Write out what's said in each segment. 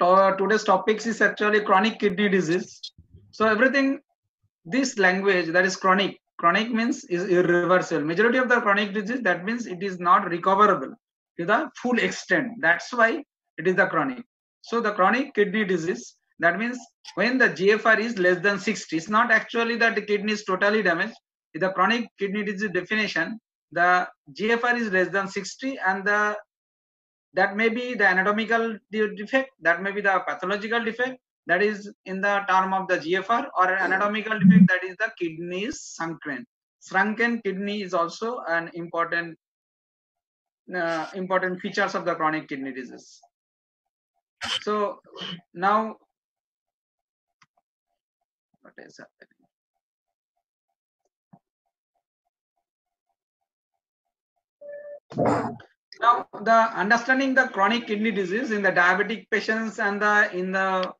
to- today's topics is actually chronic kidney disease. So everything, this language that is chronic, chronic means is irreversible. Majority of the chronic disease that means it is not recoverable to the full extent. That's why it is the chronic. So the chronic kidney disease that means when the GFR is less than 60, it's not actually that the kidney is totally damaged. In the chronic kidney disease definition, the GFR is less than 60 and the that may be the anatomical defect, that may be the pathological defect, that is in the term of the GFR, or an anatomical defect, that is the kidney is sunken. Shrunken kidney is also an important uh, important features of the chronic kidney disease. So now, what is happening? Now, the understanding the chronic kidney disease in the diabetic patients and the in the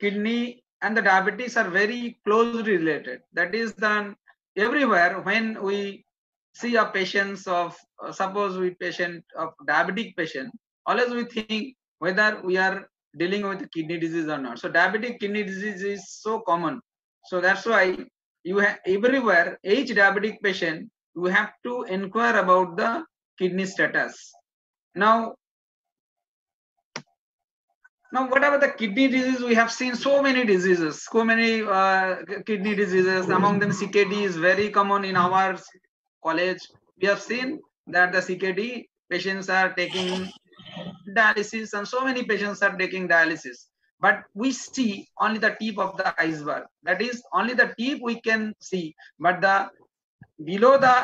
kidney and the diabetes are very closely related. That is done everywhere when we see a patients of uh, suppose we patient of diabetic patient, always we think whether we are dealing with kidney disease or not. So diabetic kidney disease is so common. So that's why you have everywhere each diabetic patient you have to inquire about the kidney status. Now, now whatever the kidney disease, we have seen so many diseases, so many uh, kidney diseases. Among them, CKD is very common in our college. We have seen that the CKD patients are taking dialysis, and so many patients are taking dialysis. But we see only the tip of the iceberg. That is only the tip we can see, but the below the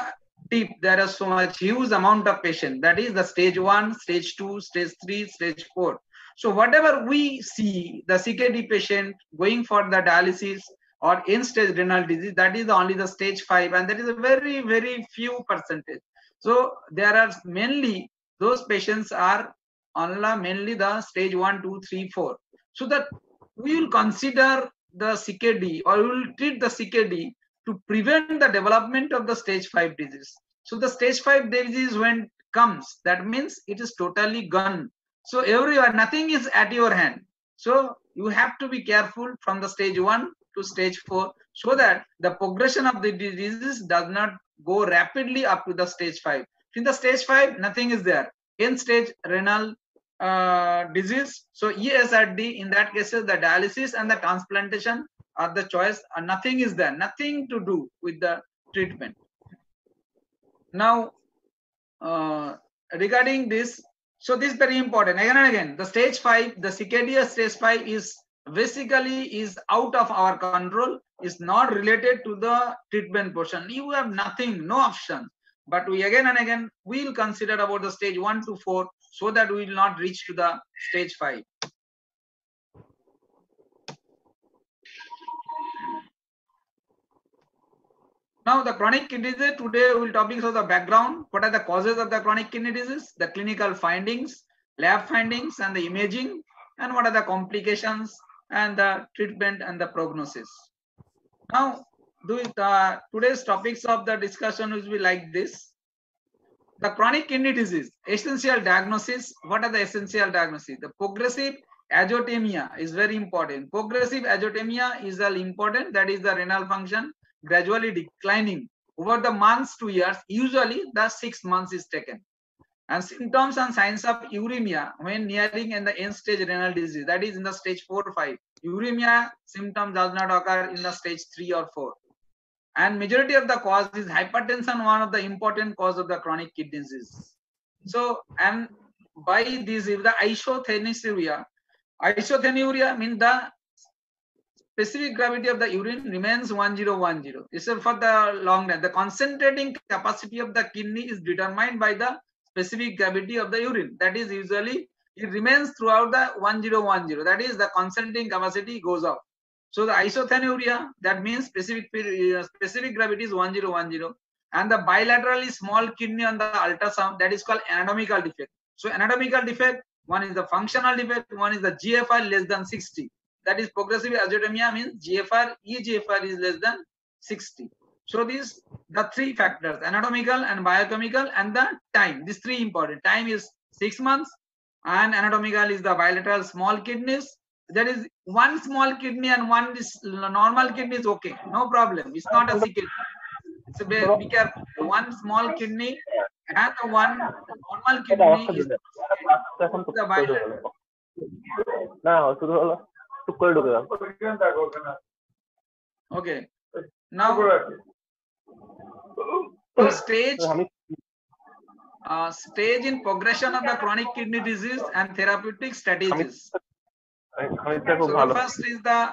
there is so much huge amount of patient. That is the stage 1 stage 2 stage 3 stage 4 so whatever we see the ckd patient going for the dialysis or end stage renal disease that is only the stage 5 and that is a very very few percentage. So there are mainly those patients are only mainly the stage 1 2 3 4 so that we will consider the ckd or we will treat the ckd to prevent the development of the stage 5 disease. So the stage 5 disease when comes, that means it is totally gone. So everywhere, nothing is at your hand. So you have to be careful from the stage 1 to stage 4 so that the progression of the disease does not go rapidly up to the stage 5. In the stage 5, nothing is there. In stage renal uh, disease, so ESRD, in that case, the dialysis and the transplantation are the choice and nothing is there nothing to do with the treatment. Now uh, regarding this so this is very important. Again and again the stage 5 the CKD stage 5 is basically is out of our control is not related to the treatment portion. You have nothing no option. But we again and again will consider about the stage 1 to 4 so that we will not reach to the stage 5 Now, the chronic kidney disease, today we will talk about the background. What are the causes of the chronic kidney disease, the clinical findings, lab findings, and the imaging, and what are the complications and the treatment and the prognosis. Now, do it, uh, today's topics of the discussion will be like this. The chronic kidney disease, essential diagnosis. What are the essential diagnosis? The progressive azotemia is very important. Progressive azotemia is all important. That is the renal function gradually declining over the months to years. Usually the six months is taken. And symptoms and signs of uremia when nearing in the end stage renal disease that is in the stage 4 or 5 uremia symptom does not occur in the stage 3 or 4 and majority of the cause is hypertension one of the important cause of the chronic kidney disease. So and by this if the isothenuria isothenuria means the specific gravity of the urine remains 1010. This is for the long run. The concentrating capacity of the kidney is determined by the specific gravity of the urine. That is usually it remains throughout the 1010. That is the concentrating capacity goes up. So the isothenuria that means specific uh, specific gravity is 1010 and the bilaterally small kidney on the ultrasound that is called anatomical defect. So anatomical defect one is the functional defect, one is the GFR less than 60 that is progressive azotemia means GFR, eGFR is less than 60. So these the three factors anatomical and biochemical and the time. These three important. Time is six months and anatomical is the bilateral small kidneys. There is one small kidney and one is normal kidney is okay. No problem. It's not a sick kidney. So be, be careful. One small kidney and one normal kidney is the bilateral okay. Now the stage uh, stage in progression of the chronic kidney disease and therapeutic strategies. so the first is the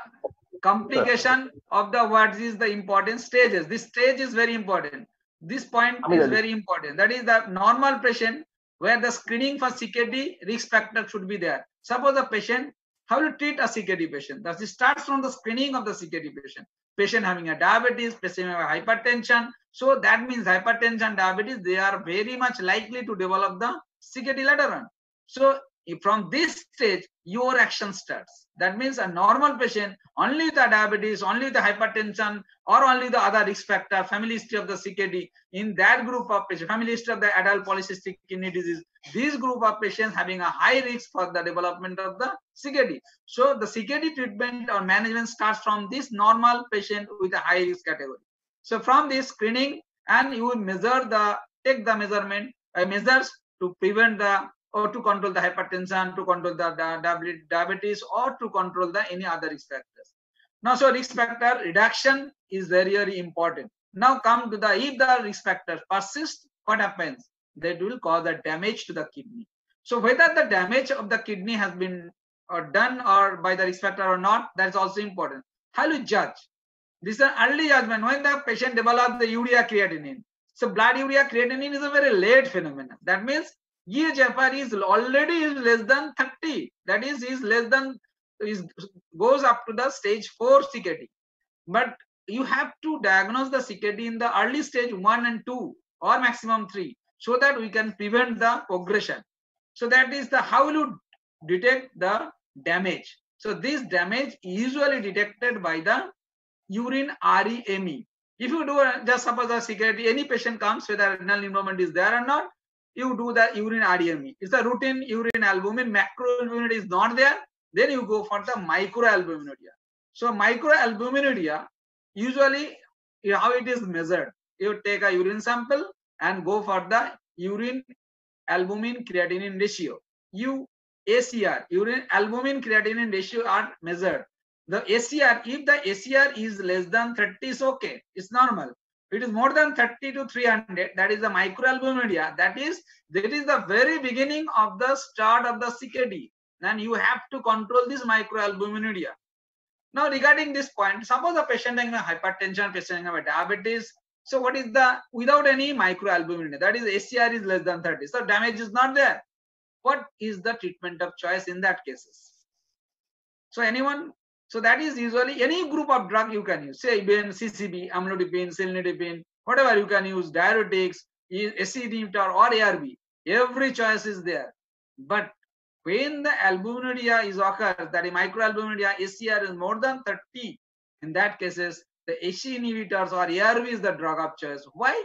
complication of the what is the important stages. This stage is very important. This point is very important. That is the normal patient where the screening for CKD risk factor should be there. Suppose the patient how to treat a CKD patient? That it starts from the screening of the CKD patient. Patient having a diabetes, patient having hypertension. So that means hypertension, diabetes, they are very much likely to develop the CKD later on. So from this stage, your action starts. That means a normal patient, only with the diabetes, only with the hypertension, or only the other risk factor, family history of the CKD, in that group of patients, family history of the adult polycystic kidney disease, this group of patients having a high risk for the development of the CKD. So the CKD treatment or management starts from this normal patient with a high risk category. So from this screening, and you measure the, take the measurement, uh, measures to prevent the or to control the hypertension, to control the diabe- diabetes, or to control the any other risk factors. Now, so risk factor reduction is very, very important. Now come to the, if the risk factor persists, what happens? That will cause a damage to the kidney. So whether the damage of the kidney has been or done or by the risk factor or not, that's also important. How to judge? This is an early judgment when the patient develops the urea creatinine. So blood urea creatinine is a very late phenomenon. That means EGFR is already is less than 30. That is, is less than is goes up to the stage 4 CKD. But you have to diagnose the CKD in the early stage 1 and 2 or maximum 3 so that we can prevent the progression. So that is the how you detect the damage. So this damage usually detected by the urine REME. If you do just suppose a security, any patient comes whether renal involvement is there or not, you do the urine REME. If the routine urine albumin macroalbuminuria is not there, then you go for the microalbuminuria. So microalbuminuria usually how it is measured. You take a urine sample and go for the urine albumin creatinine ratio. UACR, urine albumin creatinine ratio are measured. The ACR, if the ACR is less than 30 is okay, it's normal. It is more than 30 to 300, that is the microalbuminuria. That is, that is the very beginning of the start of the CKD. Then you have to control this microalbuminuria. Now regarding this point, suppose a patient having a hypertension, patient having a diabetes. So what is the, without any microalbuminuria, that is ACR is less than 30. So damage is not there. What is the treatment of choice in that cases? So anyone? So that is usually any group of drug you can use. Say even CCB, amlodipine, cilnidipine, whatever you can use, diuretics, ACE inhibitor or ARB. Every choice is there. But when the albuminuria is occurs, that is microalbuminuria, ACR is more than 30, in that cases, the AC inhibitors or ARB is the drug of choice. Why?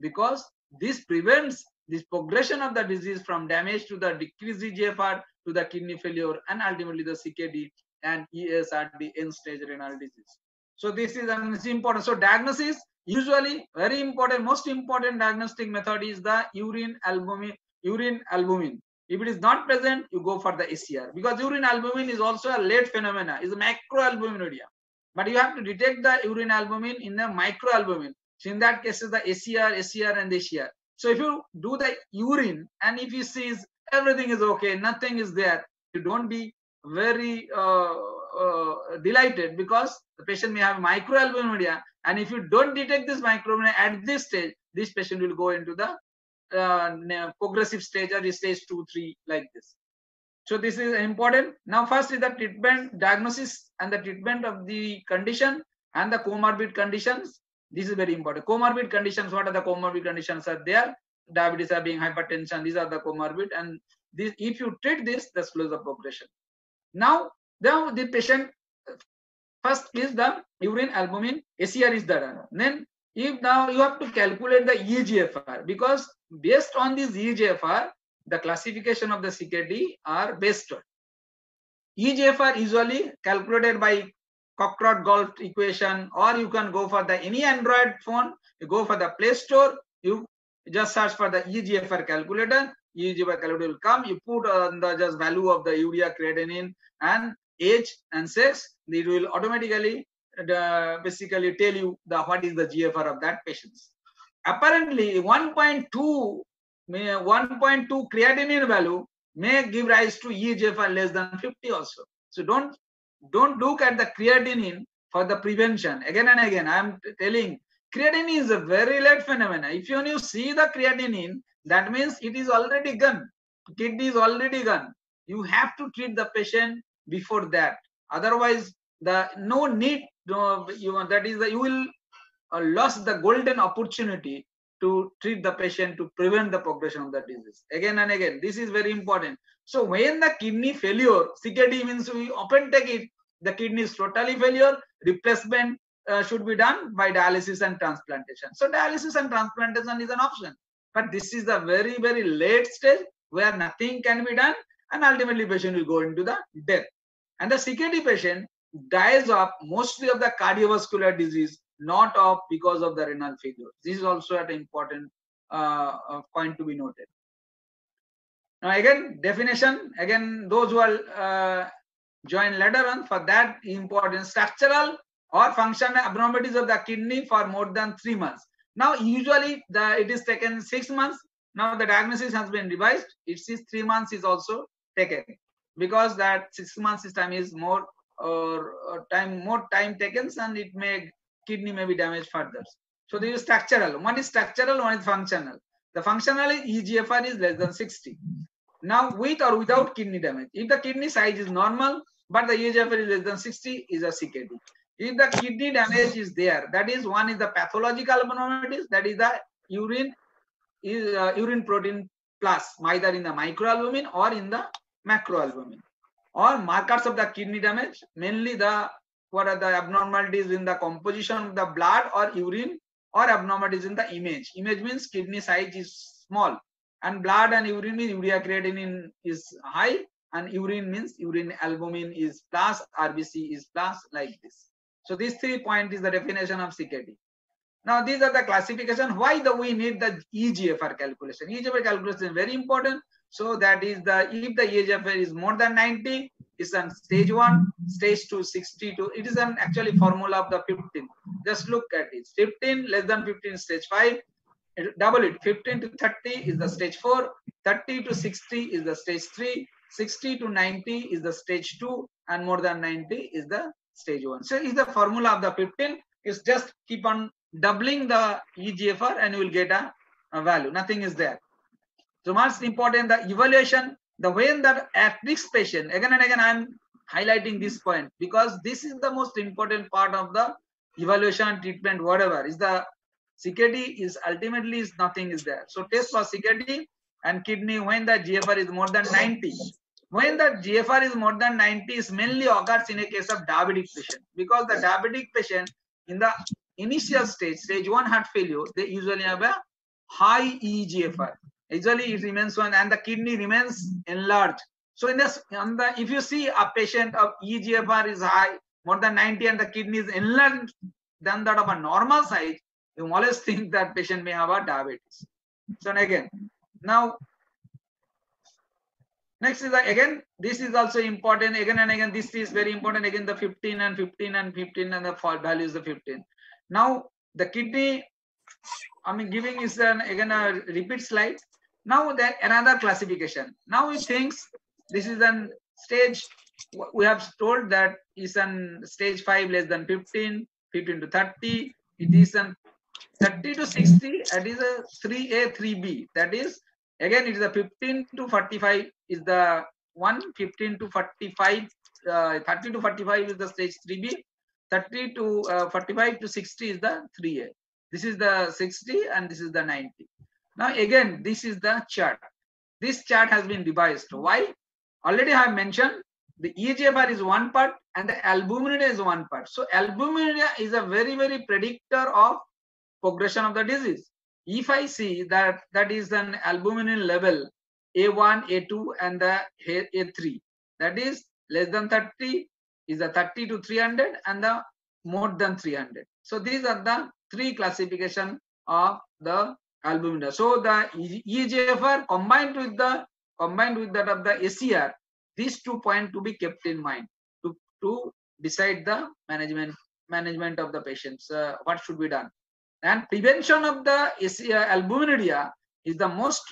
Because this prevents this progression of the disease from damage to the decreased EGFR to the kidney failure and ultimately the CKD and ESRD end stage renal disease. So this is it's important. So diagnosis usually very important. Most important diagnostic method is the urine albumin. Urine albumin. If it is not present, you go for the ACR because urine albumin is also a late phenomena. Is a macroalbuminuria, but you have to detect the urine albumin in the microalbumin. So in that case, is the ACR, ACR, and ACR. So if you do the urine and if you see everything is okay, nothing is there, you don't be very uh, uh, delighted because the patient may have microalbuminuria and if you don't detect this microalbuminuria at this stage, this patient will go into the uh, progressive stage or stage 2, 3 like this. So this is important. Now first is the treatment, diagnosis and the treatment of the condition and the comorbid conditions. This is very important. Comorbid conditions, what are the comorbid conditions are there? Diabetes are being hypertension, these are the comorbid and this, if you treat this, that slows the progression. Now, now the patient first is the urine albumin, ACR is there. Then if now you have to calculate the EGFR because based on this EGFR, the classification of the CKD are based on. EGFR usually calculated by Cockcroft-Gault equation, or you can go for the any Android phone, you go for the Play Store, you just search for the EGFR calculator, EGFR calculator will come, you put on the just value of the urea creatinine and age and sex, it will automatically uh, basically tell you the what is the GFR of that patient. Apparently 1.2 1.2 creatinine value may give rise to EGFR less than 50 also. So don't don't look at the creatinine for the prevention. Again and again, I am telling creatinine is a very late phenomenon. If you, you see the creatinine, that means it is already gone. Kidney is already gone. You have to treat the patient before that. Otherwise, the no need. No, you that is the you will uh, lose the golden opportunity to treat the patient to prevent the progression of the disease. Again and again, this is very important. So when the kidney failure, CKD means we often take it, the kidney is totally failure, replacement uh, should be done by dialysis and transplantation. So dialysis and transplantation is an option. But this is the very, very late stage where nothing can be done and ultimately patient will go into the death. And the CKD patient dies of mostly of the cardiovascular disease not of because of the renal failure. This is also an important uh, uh, point to be noted. Now again, definition, again, those who are uh, join later on, for that important structural or functional abnormalities of the kidney for more than three months. Now, usually the it is taken six months. Now the diagnosis has been revised. It says three months is also taken because that six months time is more or, or time more time taken and it may kidney may be damaged further. So there is structural. One is structural, one is functional. The functional EGFR is less than 60. Now with or without kidney damage. If the kidney size is normal, but the EGFR is less than 60 is a CKD. If the kidney damage is there, that is one is the pathological abnormalities, that is the urine is uh, urine protein plus either in the microalbumin or in the macroalbumin or markers of the kidney damage mainly the what are the abnormalities in the composition of the blood or urine or abnormalities in the image. Image means kidney size is small and blood and urine means urea creatinine is high and urine means urine albumin is plus, RBC is plus like this. So these three point is the definition of CKD. Now these are the classification. Why do we need the EGFR calculation? EGFR calculation is very important. So that is the if the EGFR is more than 90, is on stage 1, stage 2 62. It is an actually formula of the 15. Just look at it. 15 less than 15 stage 5. It, double it. 15 to 30 is the stage 4. 30 to 60 is the stage 3. 60 to 90 is the stage 2 and more than 90 is the stage 1. So is the formula of the 15 is just keep on doubling the EGFR and you will get a, a value. Nothing is there. So most important the evaluation the way that at patient, again and again, I'm highlighting this point because this is the most important part of the evaluation, treatment, whatever is the CKD is ultimately is nothing is there. So test for CKD and kidney when the GFR is more than 90. When the GFR is more than 90 is mainly occurs in a case of diabetic patient because the diabetic patient in the initial stage, stage one heart failure, they usually have a high EGFR usually it remains one and the kidney remains enlarged. So in this, the, if you see a patient uh, of EGFR is high, more than 90 and the kidney is enlarged than that of a normal size, you always think that patient may have a diabetes. So again, now next is again, this is also important again and again, this is very important again the 15 and 15 and 15 and the value is the 15. Now the kidney, I mean giving is an again a repeat slide. Now that another classification. Now it thinks this is an stage. We have told that is an stage five less than 15, 15 to 30. It is an 30 to 60. That is a 3A, 3B. That is again it is a 15 to 45 is the one 15 to 45 uh, 30 to 45 is the stage 3b 30 to uh, 45 to 60 is the 3a this is the 60 and this is the 90 now again, this is the chart. This chart has been devised. Why? Already I have mentioned the EGFR is one part and the albuminuria is one part. So albuminuria is a very, very predictor of progression of the disease. If I see that that is an albumin level A1, A2, and the A3. That is less than 30 is the 30 to 300 and the more than 300. So these are the three classification of the albumin. So the EGFR combined with the combined with that of the ACR, these two points to be kept in mind to, to decide the management management of the patients. Uh, what should be done? And prevention of the ACR, albuminuria is the most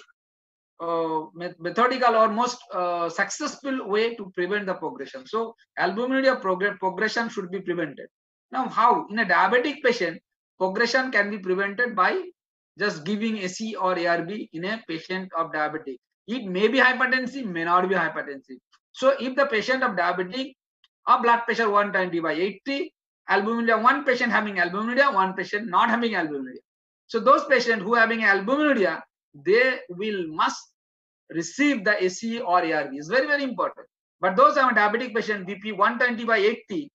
uh, methodical or most uh, successful way to prevent the progression. So albuminuria prog progression should be prevented. Now, how? In a diabetic patient, progression can be prevented by just giving AC or ARB in a patient of diabetic. It may be hypertensive, may not be hypertensive. So if the patient of diabetic, a blood pressure 120 by 80, albuminuria, one patient having albuminuria, one patient not having albuminuria. So those patients who having albuminuria, they will must receive the AC or ARB. It's very, very important. But those have a diabetic patient, BP 120 by 80,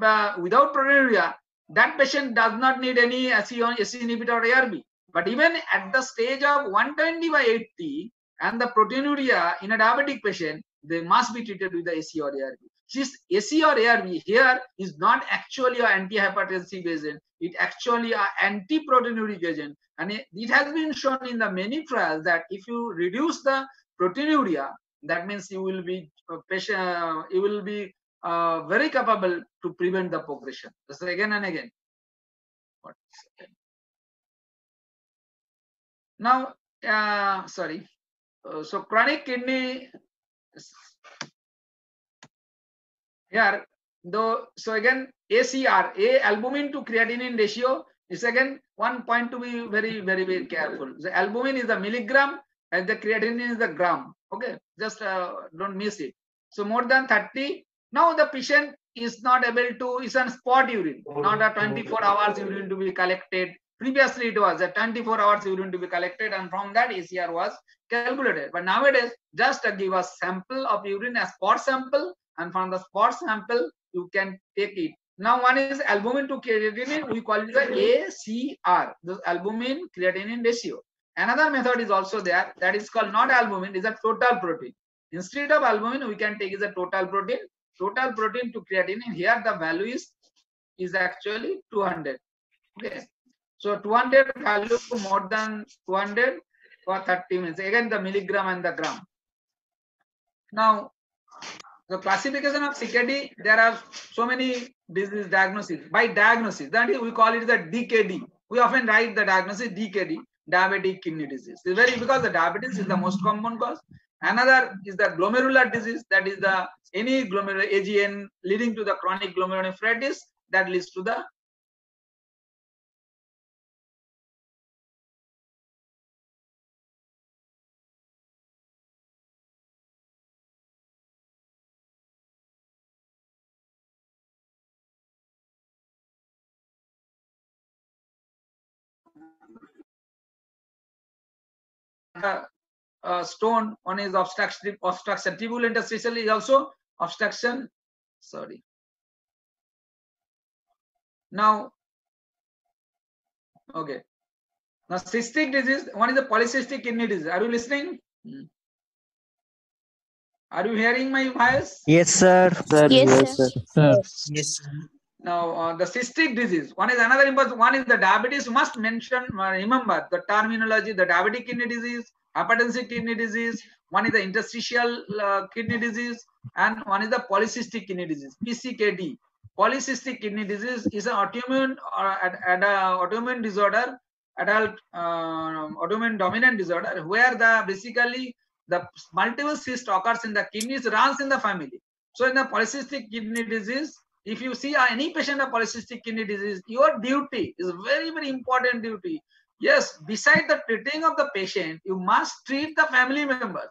uh, without proteinuria, that patient does not need any AC, AC inhibitor or ARB. But even at the stage of 120 by 80 and the proteinuria in a diabetic patient, they must be treated with the AC or ARB. This AC or ARB here is not actually an antihypertensive agent. It actually an anti-proteinuric agent. And it, has been shown in the many trials that if you reduce the proteinuria, that means you will be uh, patient, uh, you will be uh, very capable to prevent the progression. This again and again. Now, uh, sorry. Uh, so chronic kidney here, though, so again, ACR, A albumin to creatinine ratio is again one point to be very, very, very careful. The albumin is the milligram and the creatinine is the gram. Okay, just uh, don't miss it. So more than 30. Now the patient is not able to, is on spot urine, not a 24 hours urine to be collected. Previously it was a 24 hours urine to be collected and from that ACR was calculated. But nowadays, just give a sample of urine, a spot sample and from the spot sample, you can take it. Now one is albumin to creatinine, we call it the ACR, the albumin creatinine ratio. Another method is also there that is called not albumin, is a total protein. Instead of albumin, we can take is a total protein. Total protein to creatinine, here the value is, is actually 200. Okay. So 200 value more than 200 for 30 minutes. Again, the milligram and the gram. Now, the classification of CKD, there are so many disease diagnoses. By diagnosis, that is, we call it the DKD. We often write the diagnosis DKD, diabetic kidney disease. It's very because the diabetes is the most common cause. Another is the glomerular disease, that is the any glomerular AGN leading to the chronic glomerulonephritis that leads to the uh, stone. One is obstruction, obstruction. Tubulointerstitial is also obstruction. Sorry. Now, okay. Now, cystic disease. One is the polycystic kidney disease. Are you listening? Hmm. Are you hearing my voice? Yes, sir. Sir, Yes, sir. Sir. Yes. Now, uh, the cystic disease. One is another important. One is the diabetes. Must mention, uh, remember the terminology, the diabetic kidney disease, hypertensive kidney disease. One is the interstitial uh, kidney disease, and one is the polycystic kidney disease, PCKD. Polycystic kidney disease is an autoimmune or ad, ad, autoimmune disorder, adult uh, autoimmune dominant disorder, where the basically the multiple cyst occurs in the kidneys, runs in the family. So in the polycystic kidney disease, if you see uh, any patient of polycystic kidney disease, your duty is very, very important duty. Yes, beside the treating of the patient, you must treat the family members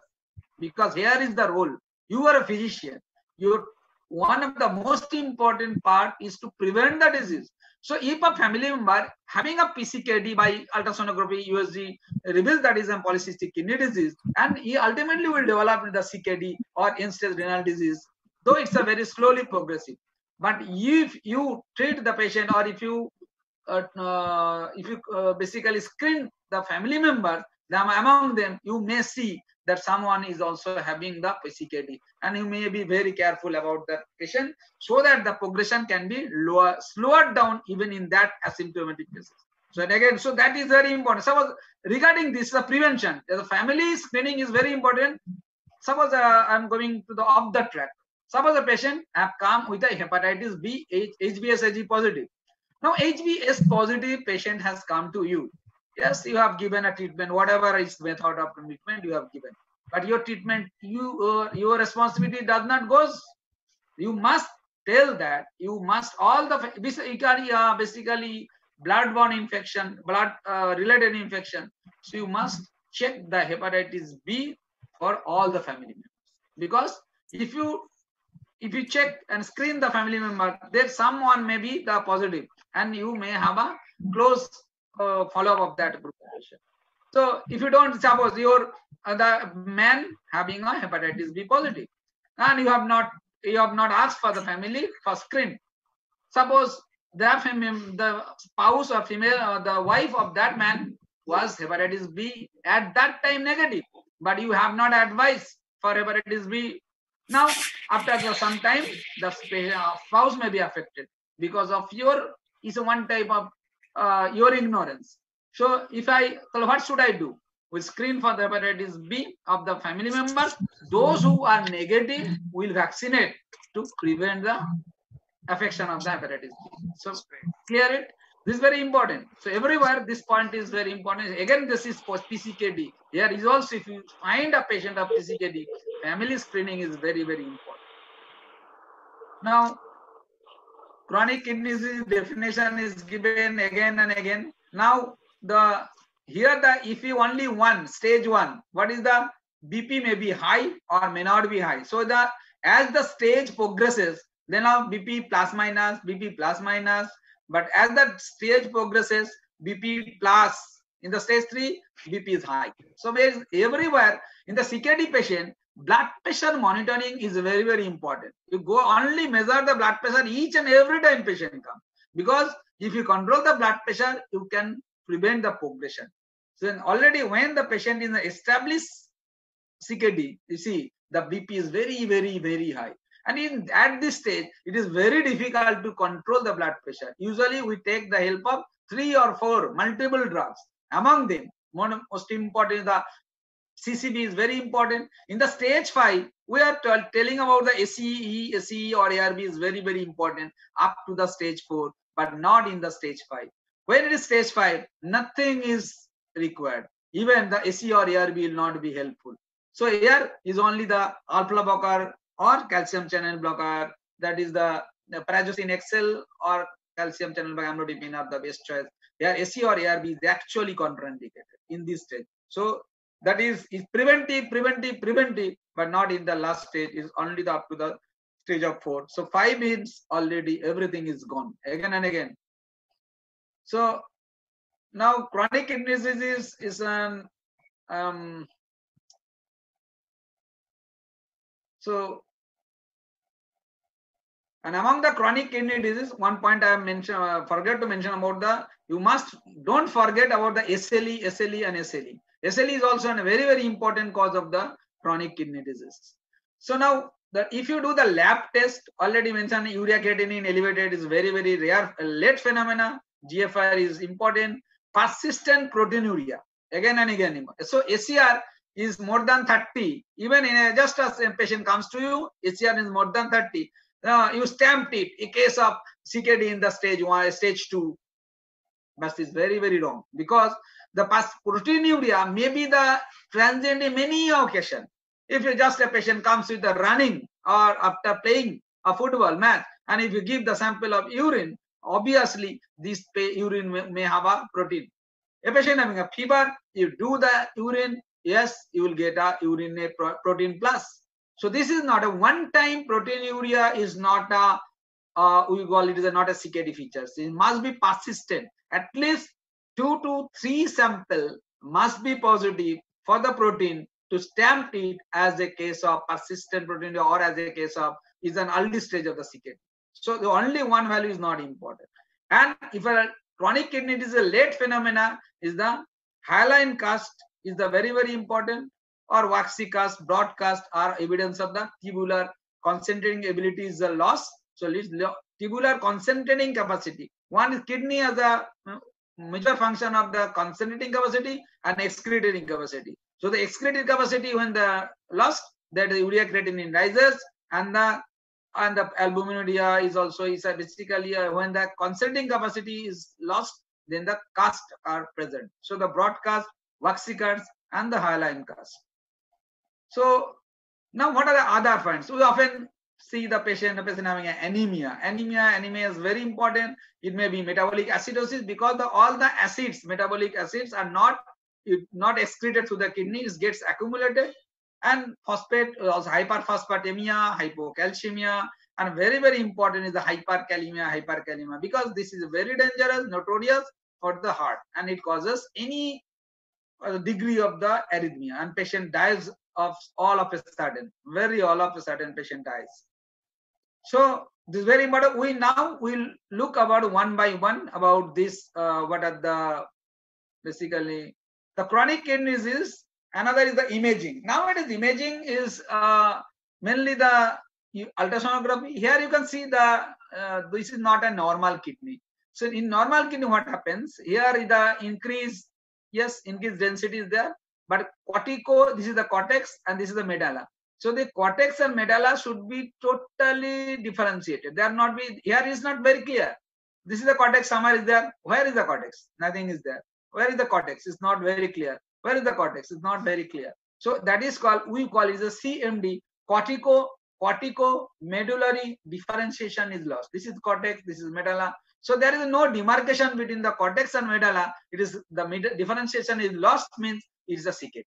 because here is the role. You are a physician. Your one of the most important part is to prevent the disease. So if a family member having a PCKD by ultrasonography, USG reveals that is a polycystic kidney disease, and he ultimately will develop the CKD or end-stage renal disease, though it's a very slowly progressive. But if you treat the patient or if you uh, uh, if you uh, basically screen the family member, among them, you may see that someone is also having the CKD and you may be very careful about that patient so that the progression can be lower, slowed down even in that asymptomatic cases. So again, so that is very important. Suppose regarding this, the prevention, the family screening is very important. Suppose uh, I'm going to the off the track. Suppose a patient have come with a hepatitis B, H, HBsAg positive. Now HBs positive patient has come to you. Yes, you have given a treatment, whatever is method of treatment you have given. But your treatment, you uh, your responsibility does not goes. You must tell that you must all the basically uh, basically bloodborne infection, blood uh, related infection. So you must check the hepatitis B for all the family members because if you if you check and screen the family member, there someone may be the positive and you may have a close uh, follow-up of that group. So if you don't suppose you're uh, the man having a hepatitis B positive and you have not you have not asked for the family for screen. Suppose the, the spouse or female or the wife of that man was hepatitis B at that time negative, but you have not advised for hepatitis B. Now, after some time, the uh, spouse may be affected because of your is one type of uh, your ignorance. So, if I, so what should I do? We screen for the hepatitis B of the family members. Those who are negative will vaccinate to prevent the affection of the hepatitis B. So clear it. This is very important. So everywhere this point is very important. Again, this is for PCKD. Here is also if you find a patient of PCKD, family screening is very, very important. Now, chronic kidney disease definition is given again and again. Now, the here the if you only one stage one, what is the BP may be high or may not be high. So the as the stage progresses, then now BP plus minus, BP plus minus. But as the stage progresses, BP plus in the stage 3, BP is high. So everywhere in the CKD patient, blood pressure monitoring is very, very important. You go only measure the blood pressure each and every time patient comes. Because if you control the blood pressure, you can prevent the progression. So then already when the patient is established CKD, you see the BP is very, very, very high. And in at this stage, it is very difficult to control the blood pressure. Usually, we take the help of three or four multiple drugs. Among them, one most important is the CCB is very important. In the stage five, we are telling about the ACE, ACE or ARB is very, very important up to the stage four, but not in the stage five. When it is stage five, nothing is required. Even the ACE or ARB will not be helpful. So here is only the alpha blocker or calcium channel blocker. That is the, the XL or calcium channel blocker amlodipine are the best choice. Here ACE or ARB is actually contraindicated in this stage. So that is, is preventive, preventive, preventive, but not in the last stage. Is only the up to the stage of four. So five means already everything is gone again and again. So now chronic kidney disease is an um, so and among the chronic kidney disease, one point I mentioned, uh, forget to mention about the, you must, don't forget about the SLE, SLE and SLE. SLE is also a very, very important cause of the chronic kidney disease. So now, if you do the lab test, already mentioned urea creatinine elevated is very, very rare, late phenomena. GFR is important. Persistent proteinuria, again and again. So ACR is more than 30. Even in a, just as a patient comes to you, ACR is more than 30 uh, you stamped it in case of CKD in the stage one, stage two. But it's very, very wrong because the proteinuria may be the transient in many occasion. If you just a patient comes with the running or after playing a football match, and if you give the sample of urine, obviously this urine may, may have a protein. A patient having a fever, you do the urine, yes, you will get a urine protein plus. So this is not a one-time proteinuria is not a, uh, we call it is not a CKD feature. It must be persistent. At least two to three sample must be positive for the protein to stamp it as a case of persistent proteinuria or as a case of is an early stage of the CKD. So the only one value is not important. And if a chronic kidney disease a late phenomena is the hyaline cast is the very, very important or waxy cast, broad cast are evidence of the tubular concentrating ability is the loss. So tubular concentrating capacity. One is kidney as a uh, major function of the concentrating capacity and excreting capacity. So the excreting capacity when the lost, that the urea creatinine rises and the and the albuminuria is also is basically when the concentrating capacity is lost, then the cast are present. So the broadcast, waxy cast, and the hyaline cast. So now what are the other points? We often see the patient, the patient having anemia. Anemia, anemia is very important. It may be metabolic acidosis because the, all the acids, metabolic acids are not not excreted through the kidney, it gets accumulated. And phosphate, also hyperphosphatemia, hypocalcemia, and very, very important is the hyperkalemia, hyperkalemia, because this is very dangerous, notorious for the heart, and it causes any uh, degree of the arrhythmia, and patient dies of all of a sudden, very all of a sudden patient dies. So this very important. We now will look about one by one about this. Uh, what are the basically the chronic kidney disease? Another is the imaging. Nowadays, imaging is uh, mainly the ultrasonography. Here you can see the uh, this is not a normal kidney. So in normal kidney, what happens? Here is the increase. Yes, increased density is there. But cortico, this is the cortex and this is the medulla. So the cortex and medulla should be totally differentiated. They are not be here is not very clear. This is the cortex, somewhere is there. Where is the cortex? Nothing is there. Where is the cortex? It's not very clear. Where is the cortex? It's not very clear. So that is called, we call it a CMD, cortico, cortico medullary differentiation is lost. This is cortex, this is medulla. So there is no demarcation between the cortex and medulla. It is the differentiation is lost means is a CKD.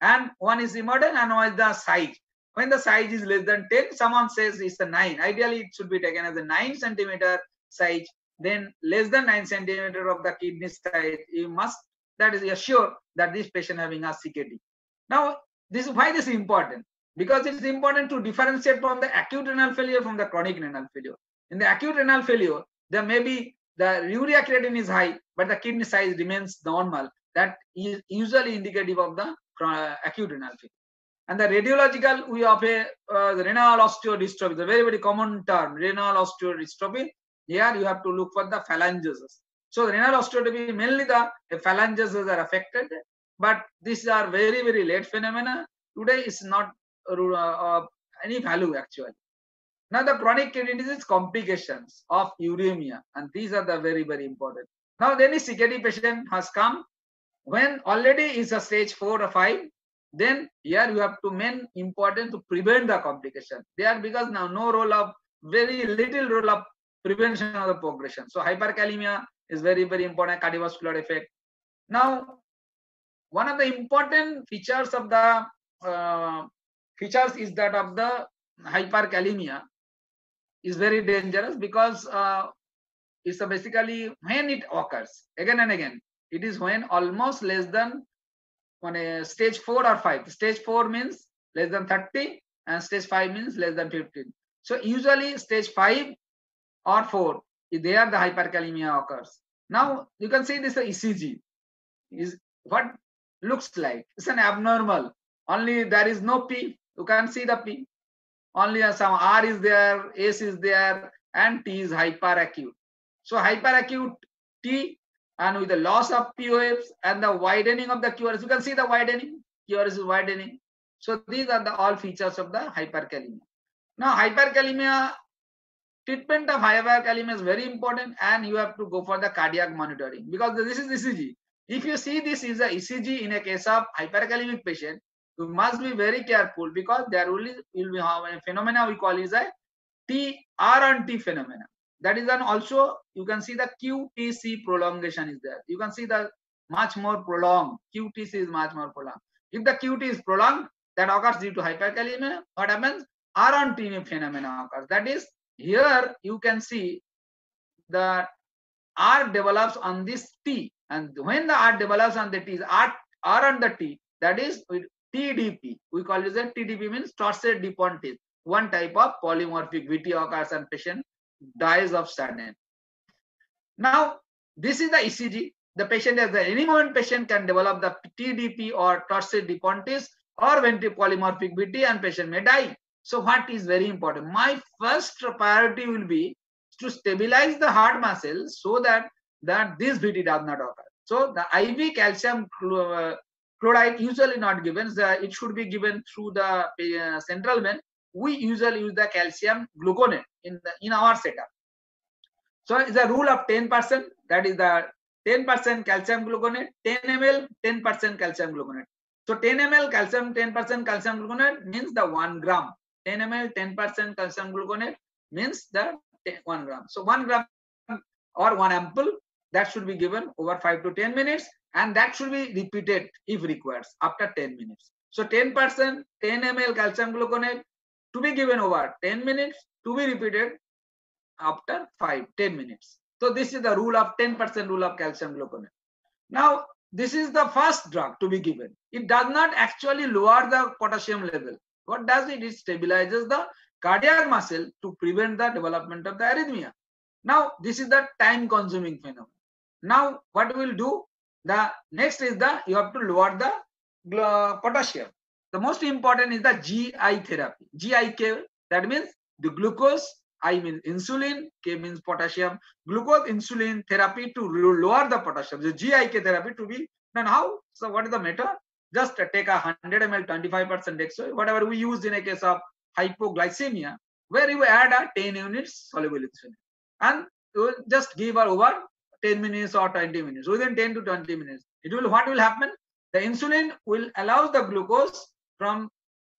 And one is immodern and one is the size. When the size is less than 10, someone says it's a 9. Ideally, it should be taken as a 9 centimeter size. Then less than 9 centimeter of the kidney size, you must, that is assure that this patient having a CKD. Now, this is why this is important. Because it is important to differentiate from the acute renal failure from the chronic renal failure. In the acute renal failure, there may be the urea creatinine is high, but the kidney size remains normal. That is usually indicative of the uh, acute renal failure. And the radiological, we have a uh, renal osteodystrophy, the very, very common term, renal osteodystrophy. Here you have to look for the phalanges. So the renal osteodystrophy, mainly the, phalanges are affected, but these are very, very late phenomena. Today is not uh, uh, any value actually. Now the chronic kidney disease complications of uremia, and these are the very, very important. Now is CKD patient has come when already is a stage four or five, then here you have to main important to prevent the complication. There because now no role of very little role of prevention of the progression. So hyperkalemia is very, very important cardiovascular effect. Now, one of the important features of the uh, features is that of the hyperkalemia is very dangerous because uh, it's basically when it occurs again and again it is when almost less than when uh, a stage 4 or 5 stage 4 means less than 30 and stage 5 means less than 15 so usually stage 5 or 4 there the hyperkalemia occurs. Now you can see this ecg is what looks like. It's an abnormal. Only there is no p. You can see the p. Only uh, some r is there s is there and t is hyperacute. So hyperacute t and with the loss of POFs and the widening of the QRS, you can see the widening, QRS is widening. So these are the all features of the hyperkalemia. Now hyperkalemia, treatment of hyperkalemia is very important and you have to go for the cardiac monitoring because this is ECG. If you see this is a ECG in a case of hyperkalemic patient, you must be very careful because there will, will be a phenomena we call is a T R on T phenomena that is an also you can see the QTC prolongation is there. You can see the much more prolonged. QTC is much more prolonged. If the QT is prolonged, that occurs due to hyperkalemia. What happens? RNT phenomena occurs. That is, here you can see the R develops on this T. And when the R develops on the T R, on the T, that is TDP. We call it as TDP means torsade de pointes. One type of polymorphic VT occurs on patient dies of sudden. Now, this is the ECG. the patient at the any moment patient can develop the TDP or torsade de pointes or ventripolymorphic VT and patient may die. So what is very important? My first priority will be to stabilize the heart muscle so that, that this VT does not occur. So the IV calcium uh, chloride usually not given. The, it should be given through the uh, central vein. We usually use the calcium gluconate in the, in our setup. So it's a rule of 10%. That is the 10% calcium gluconate, 10 ml, 10% calcium gluconate. So 10 ml calcium, 10% calcium gluconate means the 1 gram. 10 ml, 10% calcium gluconate means the 1 gram. So 1 gram or 1 ampoule that should be given over 5 to 10 minutes and that should be repeated if required after 10 minutes. So 10%, 10 ml calcium gluconate to be given over 10 minutes to be repeated after 5, 10 minutes. So this is the rule of 10% rule of calcium gluconate. Now, this is the first drug to be given. It does not actually lower the potassium level. What does it? It stabilizes the cardiac muscle to prevent the development of the arrhythmia. Now, this is the time consuming phenomenon. Now, what we'll do? The next is the, you have to lower the potassium. The most important is the GI therapy. GIK, that means the glucose, I mean insulin, K means potassium, glucose insulin therapy to lower the potassium. The GIK therapy to be done how? So what is the method? Just take a 100 ml 25% dextrose, whatever we use in a case of hypoglycemia, where you add a 10 units soluble insulin. And you just give her over 10 minutes or 20 minutes. Within 10 to 20 minutes, it will what will happen? The insulin will allow the glucose from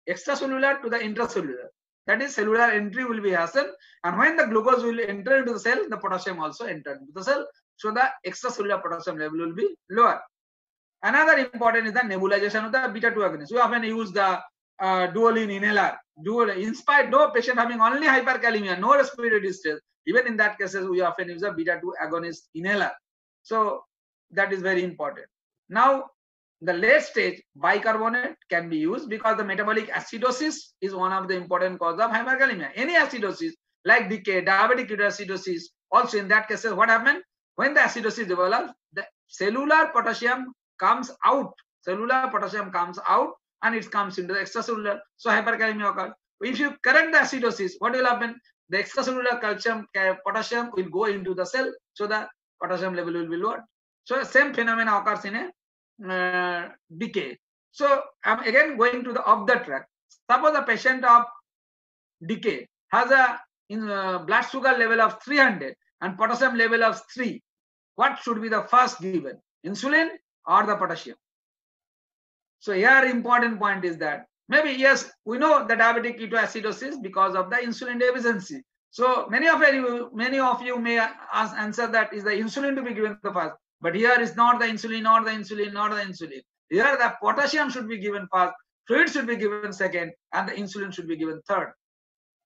extracellular to the intracellular. That is, cellular entry will be hastened, and when the glucose will enter into the cell, the potassium also enter into the cell. So the extracellular potassium level will be lower. Another important is the nebulization of the beta 2 agonist. We often use the uh, duolin inhaler. Dual, in spite no patient having only hyperkalemia, no respiratory distress. Even in that cases, we often use a beta 2 agonist inhaler. So that is very important. Now, the late stage bicarbonate can be used because the metabolic acidosis is one of the important cause of hyperkalemia. Any acidosis like DKA, diabetic ketoacidosis, also in that cases, what happens? When the acidosis develops, the cellular potassium comes out. Cellular potassium comes out and it comes into the extracellular. So hyperkalemia occurs. If you correct the acidosis, what will happen? The extracellular calcium potassium will go into the cell, so the potassium level will be lowered. So same phenomena occurs in a uh, DKA. So I'm again going to the off the track. Suppose a patient of DKA has a in uh, blood sugar level of 300 and potassium level of 3. What should be the first given? Insulin or the potassium. So here important point is that maybe yes, we know the diabetic ketoacidosis because of the insulin deficiency. So many of you, many of you may ask, answer that is the insulin to be given the first, but here is not the insulin, not the insulin, not the insulin. Here the potassium should be given first, fluid should be given second, and the insulin should be given third.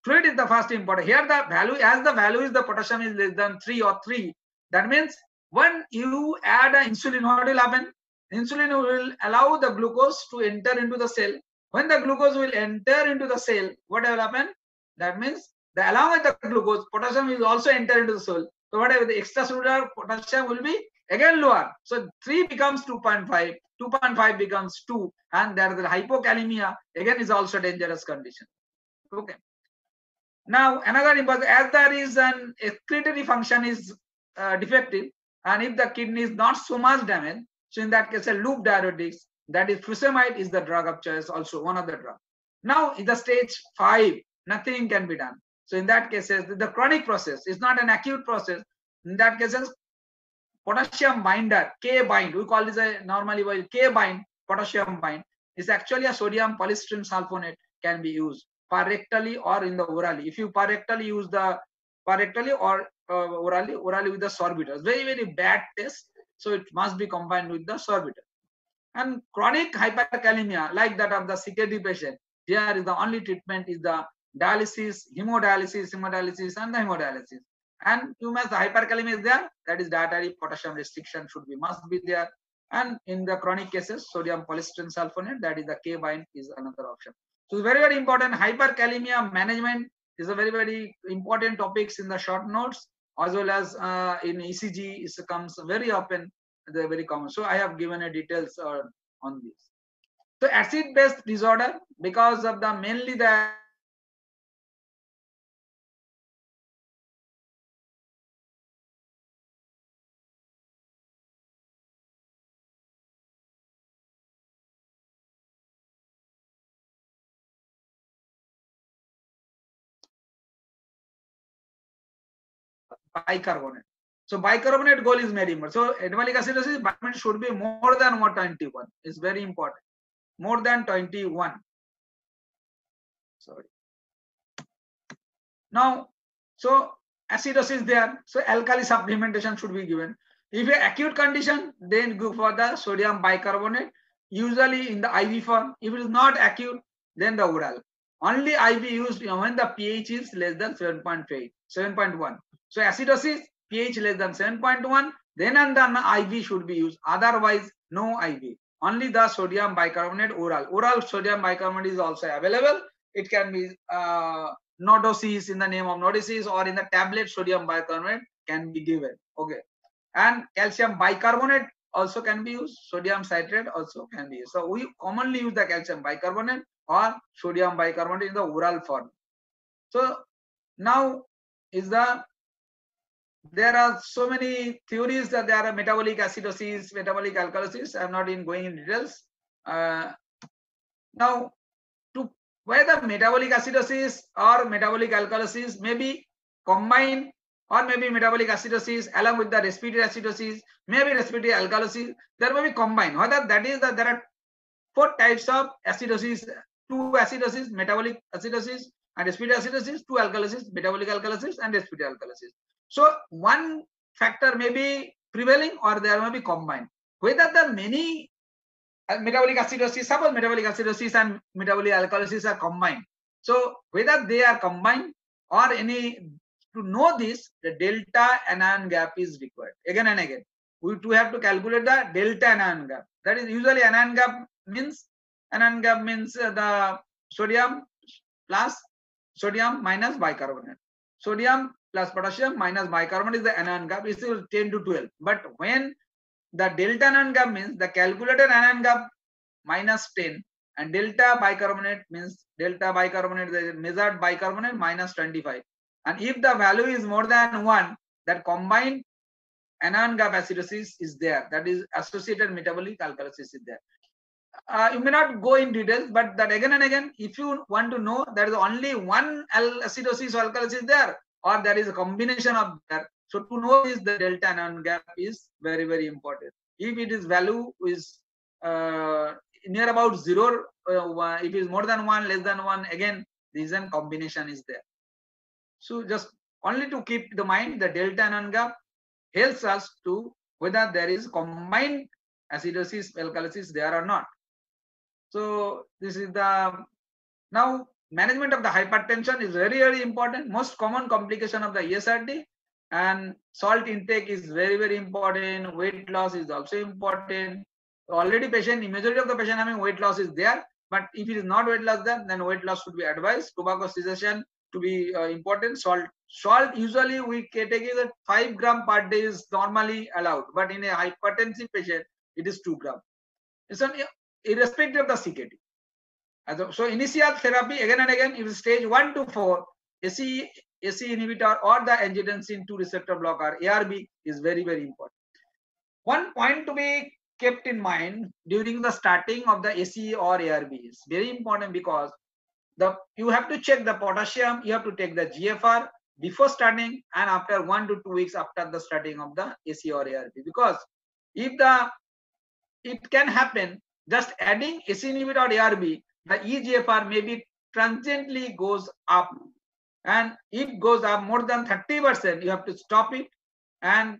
Fluid is the first important. Here the value, as the value is the potassium is less than three or three, that means when you add an insulin, what will happen? Insulin will allow the glucose to enter into the cell. When the glucose will enter into the cell, what will happen? That means the along with the glucose, potassium will also enter into the cell. So whatever the extracellular potassium will be again lower. So 3 becomes 2.5, 2.5 becomes 2, and there is the hypokalemia again is also dangerous condition. Okay. Now another important, as there is an excretory function is uh, defective, and if the kidney is not so much damaged, so in that case, a loop diuretics, that is furosemide is the drug of choice, also one of the drug. Now in the stage five, nothing can be done. So in that case, the chronic process is not an acute process. In that case, potassium binder, K bind, we call this a normally K bind, potassium bind, is actually a sodium polystyrene sulfonate can be used parectally or in the orally. If you parectally use the parectally or uh, orally, orally with the sorbitol. Very, very bad test so it must be combined with the sorbitol. And chronic hyperkalemia, like that of the CKD patient, here is the only treatment is the dialysis, hemodialysis, hemodialysis, and the hemodialysis. And you must, hyperkalemia is there, that is dietary potassium restriction should be, must be there. And in the chronic cases, sodium polystyrene sulfonate, that is the K-bind is another option. So very, very important. Hyperkalemia management is a very, very important topics in the short notes as well as uh, in ECG it comes very often they're very common. So I have given a details on, on this. So acid-base disorder because of the mainly the bicarbonate. So bicarbonate goal is made inverse. So enamelic acidosis bicarbonate should be more than 121. It's very important. More than 21. Sorry. Now, so acidosis there. So alkali supplementation should be given. If a acute condition, then go for the sodium bicarbonate. Usually in the IV form. If it is not acute, then the oral. Only IV used when the pH is less than 7.8, 7.1. So acidosis, pH less than 7.1, then and then IV should be used. Otherwise, no IV. Only the sodium bicarbonate oral. Oral sodium bicarbonate is also available. It can be uh, nodosis in the name of nodosis or in the tablet sodium bicarbonate can be given. Okay. And calcium bicarbonate also can be used. Sodium citrate also can be used. So we commonly use the calcium bicarbonate or sodium bicarbonate in the oral form. So now is the there are so many theories that there are metabolic acidosis, metabolic alkalosis. I'm not in going in details. Uh, now, to whether metabolic acidosis or metabolic alkalosis may be combined or maybe metabolic acidosis along with the respiratory acidosis, maybe respiratory alkalosis, there may be combined. Whether that is that there are four types of acidosis, two acidosis, metabolic acidosis and respiratory acidosis, two alkalosis, metabolic alkalosis and respiratory alkalosis. So one factor may be prevailing or there may be combined. Whether the many uh, metabolic acidosis, suppose metabolic acidosis and metabolic alkalosis are combined. So whether they are combined or any, to know this, the delta anion gap is required again and again. We have to calculate the delta anion gap. That is usually anion gap means, anion gap means uh, the sodium plus sodium minus bicarbonate. Sodium plus potassium minus bicarbonate is the anion gap is 10 to 12. But when the delta anion gap means the calculated anion gap minus 10 and delta bicarbonate means delta bicarbonate the measured bicarbonate minus 25. And if the value is more than 1, that combined anion gap acidosis is there. That is associated metabolic alkalosis is there. Uh, you may not go in details, but that again and again, if you want to know, there is only one acidosis or alkalosis there, or there is a combination of that. So to know is the delta anion gap is very, very important. If it is value is uh, near about zero, uh, if it is more than one, less than one, again, reason combination is there. So just only to keep the mind, the delta anion gap helps us to whether there is combined acidosis, alkalosis there or not. So this is the now management of the hypertension is very, very important. Most common complication of the ESRD and salt intake is very, very important. Weight loss is also important. Already patient, majority of the patient having weight loss is there. But if it is not weight loss there, then weight loss should be advised. Tobacco cessation to be uh, important. Salt, salt usually we take it 5 gram per day is normally allowed. But in a hypertensive patient, it is 2 gram. It's an, irrespective of the CKD. So initial therapy again and again, if stage one to four, ACE, ACE inhibitor or the angiotensin 2 receptor blocker, ARB is very, very important. One point to be kept in mind during the starting of the ACE or ARB is very important because the you have to check the potassium, you have to take the GFR before starting and after one to two weeks after the starting of the ACE or ARB because if the it can happen just adding ACE inhibitor or ARB the EGFR maybe transiently goes up. And if goes up more than 30%, you have to stop it. And,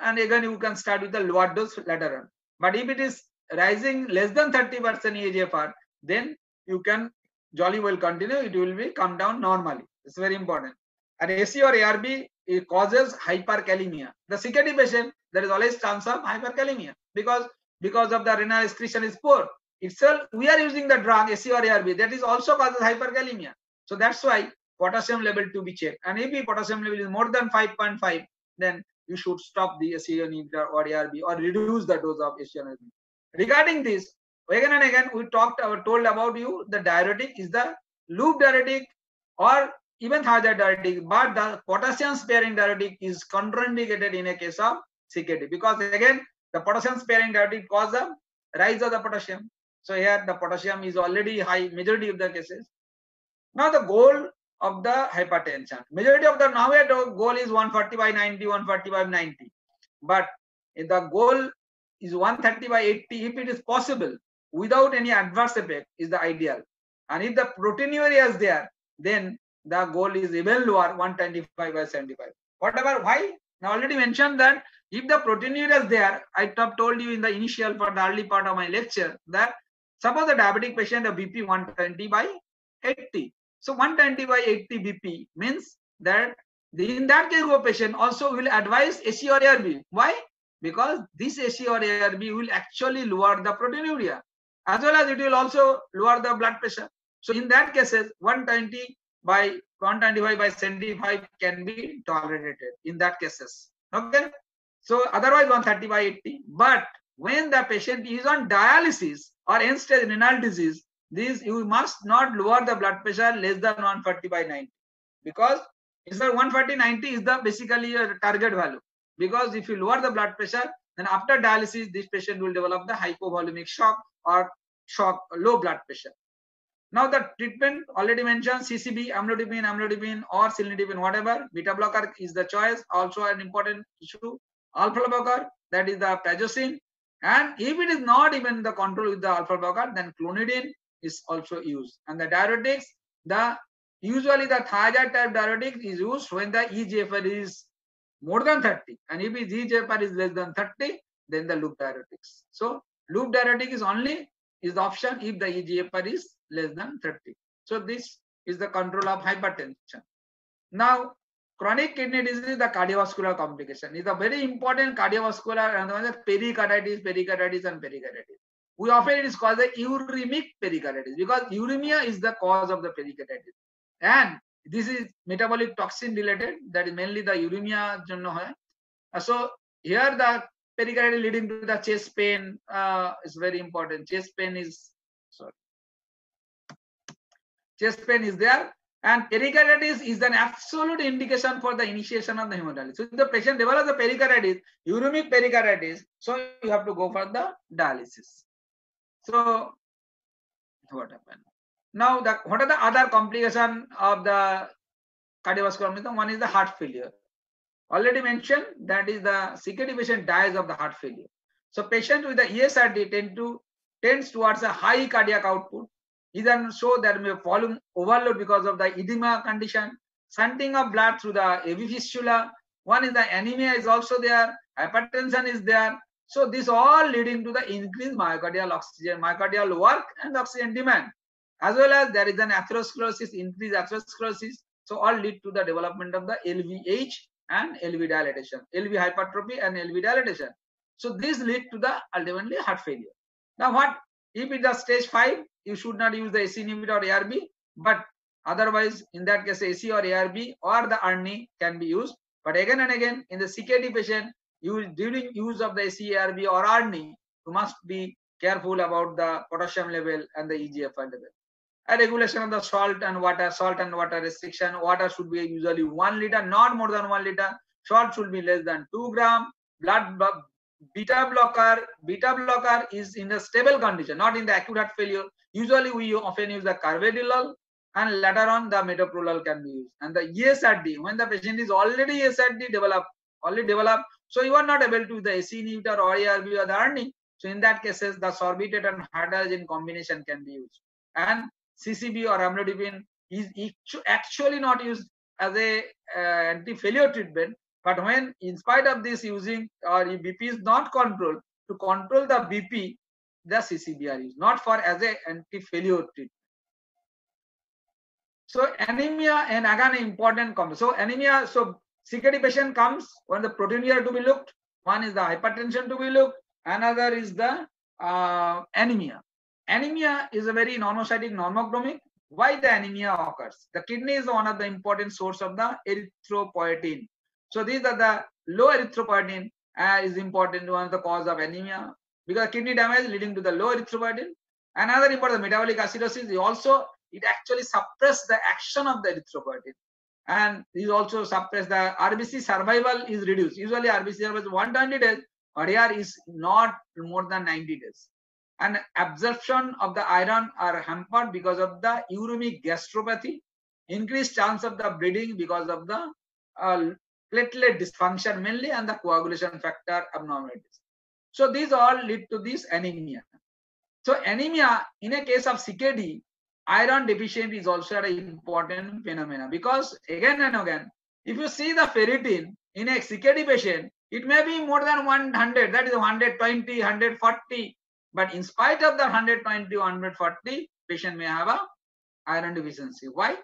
and again, you can start with the lower dose later on. But if it is rising less than 30% EGFR, then you can jolly well continue. It will be come down normally. It's very important. And ACE or ARB it causes hyperkalemia. The CKD patient, there is always chance of hyperkalemia because because of the renal excretion is poor itself, we are using the drug ACE or ARB that is also causes hyperkalemia. So that's why potassium level to be checked. And if the potassium level is more than 5.5, then you should stop the inhibitor or ARB or reduce the dose of inhibitor. Regarding this, again and again, we talked or told about you the diuretic is the loop diuretic or even thiazide diuretic, but the potassium sparing diuretic is contraindicated in a case of CKD because again, the potassium sparing diuretic causes the rise of the potassium. So here the potassium is already high majority of the cases. Now the goal of the hypertension. Majority of the now goal is 140 by 90, 140 by 90. But the goal is 130 by 80 if it is possible without any adverse effect is the ideal. And if the proteinuria is there, then the goal is even lower 125 by 75. Whatever, why? Now already mentioned that if the proteinuria is there, I told you in the initial for the early part of my lecture that suppose the diabetic patient a BP 120 by 80 so 120 by 80 BP means that the, in that case of patient also will advise ACE or ARB. Why? Because this ACE or ARB will actually lower the proteinuria as well as it will also lower the blood pressure. So in that cases 120 by 125 by 75 can be tolerated in that cases. Okay. So otherwise 130 by 80. But when the patient is on dialysis or end stage renal disease, this you must not lower the blood pressure less than 140 by 90 because is that 140 90 is the basically a target value. Because if you lower the blood pressure then after dialysis this patient will develop the hypovolemic shock or shock low blood pressure. Now the treatment already mentioned ccb amlodipine amlodipine or cilnidipine whatever beta blocker is the choice also an important issue. Alpha blocker that is the prazosin and if it is not even the control with the alpha blocker then clonidine is also used. And the diuretics, the usually the thiazide type diuretic is used when the EGFR is more than 30. And if EGFR is less than 30, then the loop diuretics. So loop diuretic is only is the option if the EGFR is less than 30. So this is the control of hypertension. Now, Chronic kidney disease, the cardiovascular complication is a very important cardiovascular and one pericarditis, pericarditis, and pericarditis. We often it is called the uremic pericarditis because uremia is the cause of the pericarditis. And this is metabolic toxin related, that is mainly the uremia. Uh, so here the pericarditis leading to the chest pain uh, is very important. Chest pain is sorry. Chest pain is there and pericarditis is an absolute indication for the initiation of the hemodialysis. So if the patient develops the pericarditis, uremic pericarditis, so you have to go for the dialysis. So what happened? Now, the, what are the other complication of the cardiovascular rhythm? One is the heart failure. Already mentioned that is the CKD patient dies of the heart failure. So patient with the ESRD tend to tends towards a high cardiac output. Either show that may volume overload because of the edema condition, shunting of blood through the AV fistula. One is the anemia is also there, hypertension is there, so this all leading to the increased myocardial oxygen, myocardial work and oxygen demand. As well as there is an atherosclerosis, increased atherosclerosis. So all lead to the development of the LVH and LV dilatation, LV hypertrophy and LV dilatation. So this lead to the ultimately heart failure. Now what if it is stage 5, you should not use the ACE inhibitor or ARB, but otherwise in that case ACE or ARB or the ARNI can be used. But again and again in the CKD patient, you during use of the CRB or ARNI, you must be careful about the potassium level and the EGFR level. A regulation of the salt and water, salt and water restriction. Water should be usually one liter, not more than one liter. Salt should be less than two gram. Blood beta blocker, beta blocker is in a stable condition, not in the acute heart failure. Usually we often use the carvedilol and later on the metoprolol can be used. And the ESRD, when the patient is already ESRD developed, already developed, so you are not able to the ACE inhibitor or ARB or the ARNI. So in that cases, the Sorbitrate and hydrogen combination can be used. And CCB or amlodipine is actually not used as a uh, anti-failure treatment. But when, in spite of this using or BP is not controlled, to control the BP, the CCBR is not for as a anti-failure treatment. So anemia and again important comment. So anemia, so CKD patient comes when the proteinuria to be looked. One is the hypertension to be looked. Another is the uh, anemia. Anemia is a very normocytic normochromic. Why the anemia occurs? The kidney is one of the important source of the erythropoietin. So these are the low erythropoietin uh, is important one of the cause of anemia because kidney damage leading to the low erythropoietin. Another important metabolic acidosis is also it actually suppress the action of the erythropoietin and is also suppress the RBC survival is reduced. Usually RBC survival is 120 days, but here is not more than 90 days. And absorption of the iron are hampered because of the uremic gastropathy, increased chance of the bleeding because of the uh, platelet dysfunction mainly and the coagulation factor abnormalities. So these all lead to this anemia. So anemia in a case of CKD iron deficiency is also an important phenomenon because again and again, if you see the ferritin in a CKD patient, it may be more than 100, that is 120, 140. But in spite of the 120, 140, patient may have a iron deficiency. Why?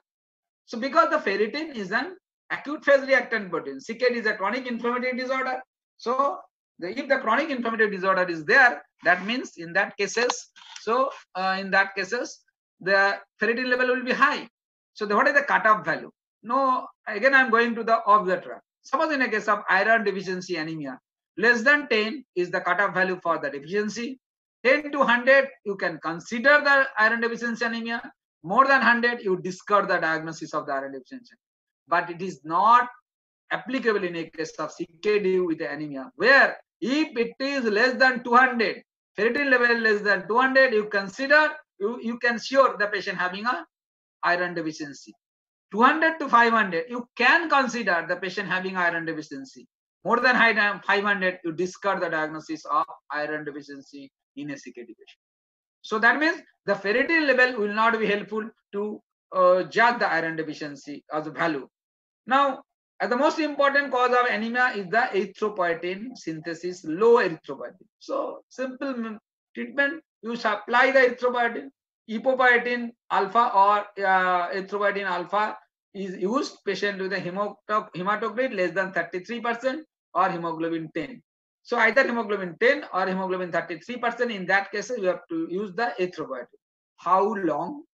So because the ferritin is an acute phase reactant protein. CKD is a chronic inflammatory disorder. So the, if the chronic inflammatory disorder is there, that means in that cases, so uh, in that cases, the ferritin level will be high. So the, what is the cutoff value? No, again I'm going to the off track. Suppose in a case of iron deficiency anemia, less than 10 is the cutoff value for the deficiency. 10 to 100, you can consider the iron deficiency anemia. More than 100, you discard the diagnosis of the iron deficiency. But it is not applicable in a case of CKD with anemia, where if it is less than 200, ferritin level less than 200, you consider you, you can sure the patient having a iron deficiency. 200 to 500, you can consider the patient having iron deficiency. More than 500, you discard the diagnosis of iron deficiency in a CKD patient. So that means the ferritin level will not be helpful to uh, judge the iron deficiency as a value. Now, as the most important cause of anemia is the erythropoietin synthesis, low erythropoietin. So simple treatment, you supply the erythropoietin, epoetin alpha or uh, erythropoietin alpha is used patient with a hematocrit less than 33% or hemoglobin 10. So either hemoglobin 10 or hemoglobin 33%. In that case, you have to use the erythropoietin. How long?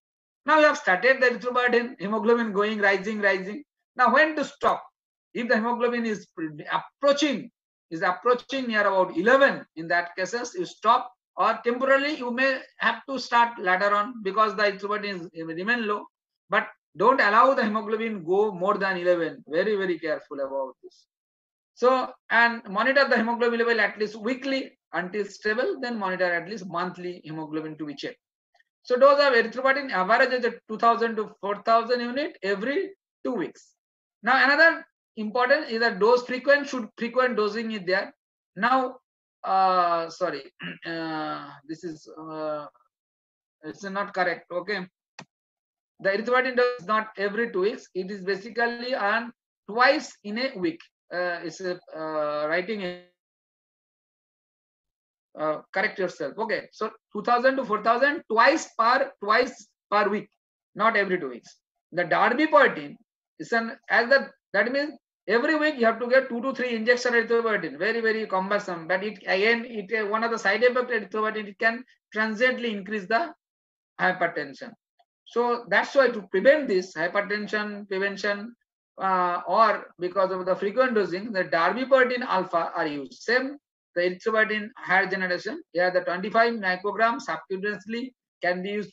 Now you have started the erythropoietin, hemoglobin going, rising, rising. Now when to stop? If the hemoglobin is approaching, is approaching near about 11, in that cases, you stop or temporarily you may have to start later on because the erythropoietin is remain low. But don't allow the hemoglobin go more than 11. Very, very careful about this. So, and monitor the hemoglobin level at least weekly until stable, then monitor at least monthly hemoglobin to be checked. So dose of erythropoietin average is 2000 to 4000 unit every two weeks. Now another important is that dose frequent should frequent dosing is there. Now, uh, sorry, uh, this is uh, it's not correct. Okay, the erythropoietin dose is not every two weeks. It is basically on twice in a week. Uh, it's uh, writing a uh, correct yourself. Okay, so 2000 to 4000 twice per twice per week, not every two weeks. The darbepoetin is an as the that means every week you have to get two to three injection erythropoietin. Very very cumbersome, but it again it uh, one of the side effect erythropoietin it can transiently increase the hypertension. So that's why to prevent this hypertension prevention uh, or because of the frequent dosing, the darbepoetin alpha are used. Same the erythropoietin higher generation. Here the 25 micrograms subcutaneously can be used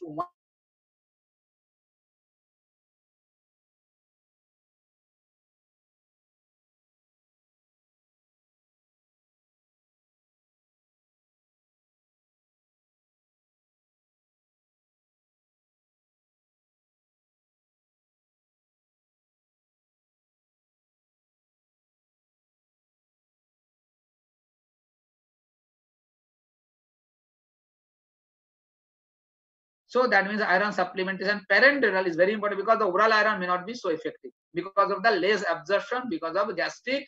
So that means iron supplementation parenteral is very important because the oral iron may not be so effective because of the less absorption, because of gastric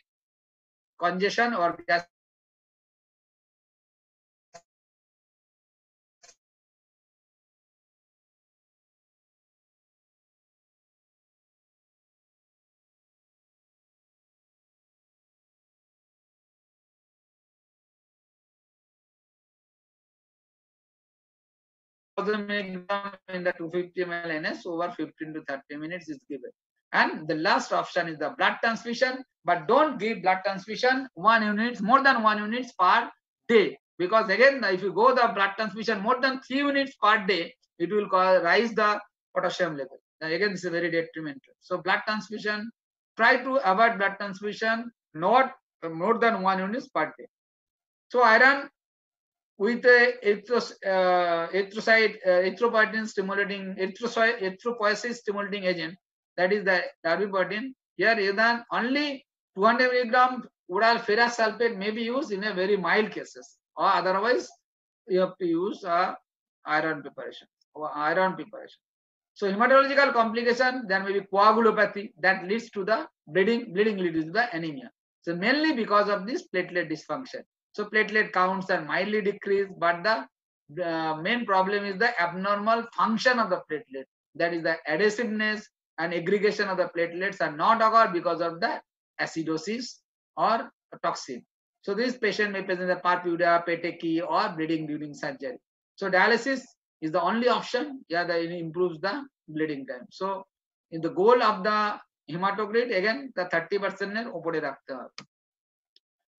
congestion or gas milligram in the 250 ml NS over 15 to 30 minutes is given. And the last option is the blood transfusion, but don't give blood transfusion one units, more than one units per day. Because again, if you go the blood transfusion more than three units per day, it will cause, rise the potassium level. Now again, this is very detrimental. So blood transfusion, try to avoid blood transfusion, not more than one units per day. So iron with uh, erythrocyte, uh, erythropoietin stimulating, erythropoiesis stimulating agent, that is the darbepoetin. Here, even only 200 milligram oral ferrous sulfate may be used in a very mild cases, or otherwise you have to use uh, iron preparation or iron preparation. So hematological complication, there may be coagulopathy that leads to the bleeding, bleeding leads to the anemia. So mainly because of this platelet dysfunction. So platelet counts are mildly decreased, but the, the main problem is the abnormal function of the platelet. That is the adhesiveness and aggregation of the platelets are not occurred because of the acidosis or toxin. So this patient may present a purpura, petechiae or bleeding during surgery. So dialysis is the only option yeah, that improves the bleeding time. So in the goal of the hematocrit again the 30% is উপরে রাখতে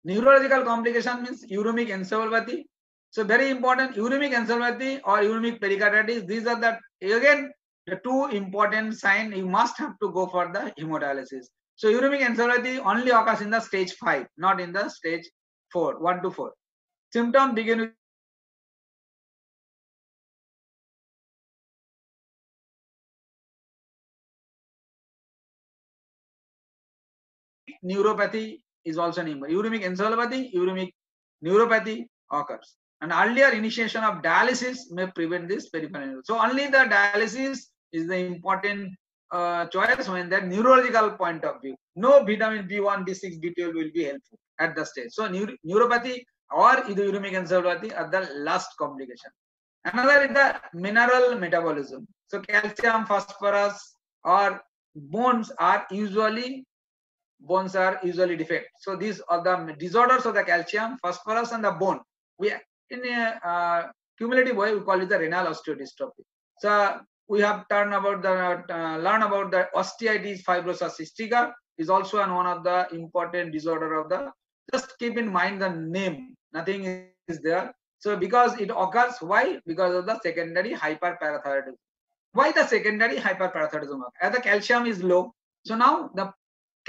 neurological complication means uremic encephalopathy. So very important uremic encephalopathy or uremic pericarditis these are the again the two important sign you must have to go for the hemodialysis. So uremic encephalopathy only occurs in the stage 5 not in the stage 4 1 to 4 Symptom begin with neuropathy is also named uremic encephalopathy, uremic neuropathy occurs. And earlier initiation of dialysis may prevent this peripheral. So only the dialysis is the important uh, choice when that neurological point of view. No vitamin B1, B6, B12 will be helpful at the stage. So neuro neuropathy or uremic encephalopathy are the last complication. Another is the mineral metabolism. So calcium, phosphorus or bones are usually bones are usually defect. So these are the disorders of the calcium, phosphorus, and the bone. We in a uh, cumulative way we call it the renal osteodystrophy. So we have turned about the uh, learn about the osteitis fibrosa cystica is also an one of the important disorder of the. Just keep in mind the name. Nothing is there. So because it occurs, why? Because of the secondary hyperparathyroidism. Why the secondary hyperparathyroidism? As the calcium is low, so now the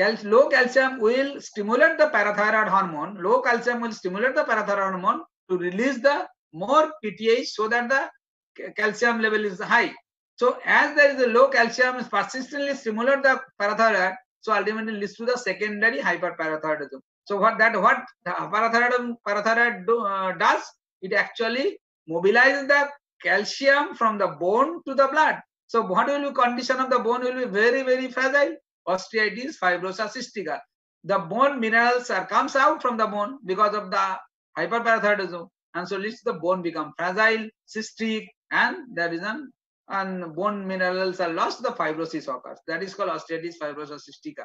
Cal low calcium will stimulate the parathyroid hormone. Low calcium will stimulate the parathyroid hormone to release the more PTH so that the calcium level is high. So as there is a low calcium is persistently stimulate the parathyroid, so ultimately leads to the secondary hyperparathyroidism. So what that what parathyroid parathyroid do, uh, does? It actually mobilizes the calcium from the bone to the blood. So what will be condition of the bone will be very very fragile osteitis fibrosa cystica. The bone minerals are comes out from the bone because of the hyperparathyroidism and so leads the bone become fragile, cystic and there is an and bone minerals are lost, the fibrosis occurs. That is called osteitis fibrosa cystica.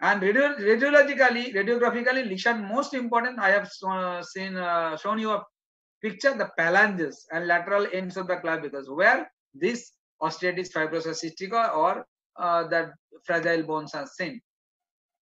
And radio, radiologically, radiographically, lesion most important. I have uh, seen uh, shown you a picture the phalanges and lateral ends of the clavicles where this osteitis fibrosa cystica or uh, that fragile bones are seen.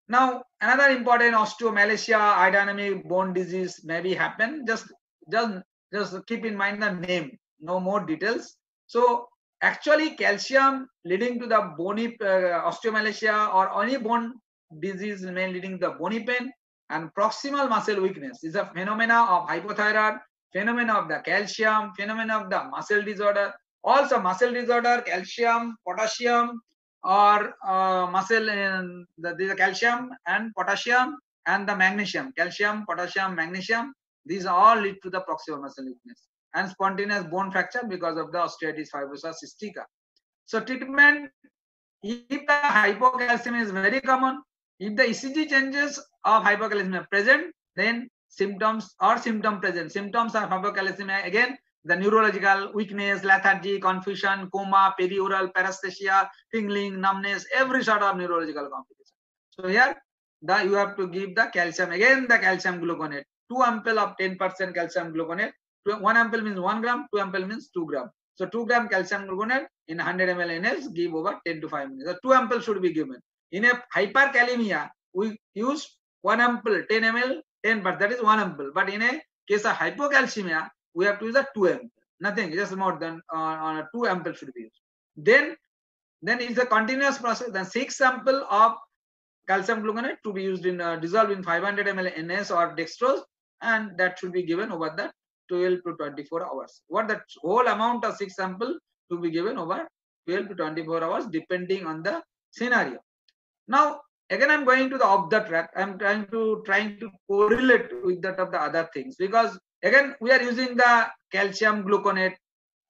Now, another important osteomalacia, adynamic bone disease maybe happen. Just, just, just keep in mind the name. No more details. So, actually, calcium leading to the bony uh, osteomalacia or any bone disease may leading to the bony pain and proximal muscle weakness is a phenomena of hypothyroid, phenomena of the calcium, phenomena of the muscle disorder. Also, muscle disorder, calcium, potassium, or uh, muscle in the, the calcium and potassium and the magnesium. Calcium potassium magnesium these all lead to the proximal muscle weakness and spontaneous bone fracture because of the osteitis fibrosa cystica so treatment if the hypocalcemia is very common if the ecg changes of hypocalcemia present then symptoms or symptom present. Symptoms of hypocalcemia again the neurological weakness, lethargy, confusion, coma, perioral paresthesia, tingling, numbness, every sort of neurological complication. So here, the you have to give the calcium again the calcium gluconate. Two ampule of 10% calcium gluconate. One ampule means one gram. Two ampule means two gram. So 2 gram calcium gluconate in 100 ml NS give over 10 to 5 minutes. So 2 ampulle should be given. In a hyperkalemia, we use 1 ampoule, 10 ml, 10, but that is 1 ampoule. But in a case of hypocalcemia, we have to use a 2 ampoule. Nothing, just more than uh, on a 2 ampoule should be used. Then, then it's a continuous process. Then 6 sample of calcium gluconate to be used in uh, dissolved in 500 ml NS or dextrose, and that should be given over the 12 to 24 hours. What the whole amount of 6 sample to be given over 12 to 24 hours depending on the scenario. Now, again, I'm going to the off the track. I'm trying to trying to correlate with that of the other things because again we are using the calcium gluconate.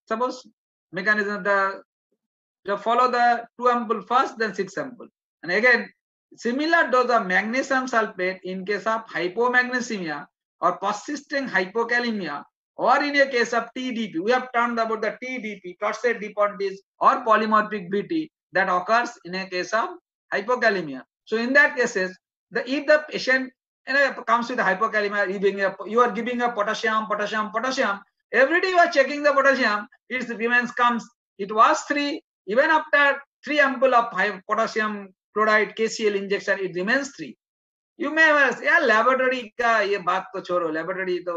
Suppose mechanism of the follow the two ampoule first, then six ampoule. And again, similar dose of magnesium sulfate in case of hypomagnesemia or persisting hypokalemia or in a case of TDP. We have talked about the TDP, torsade de pointes or polymorphic VT that occurs in a case of hypokalemia. So in that cases, the if the patient and it comes with hypokalemia. Giving a, you are giving a potassium, potassium, potassium. Every day you are checking the potassium. It remains comes. It was three. Even after three ample of potassium chloride KCL injection, it remains three. You may ask, yeah, laboratory का ये बात तो छोड़ो laboratory तो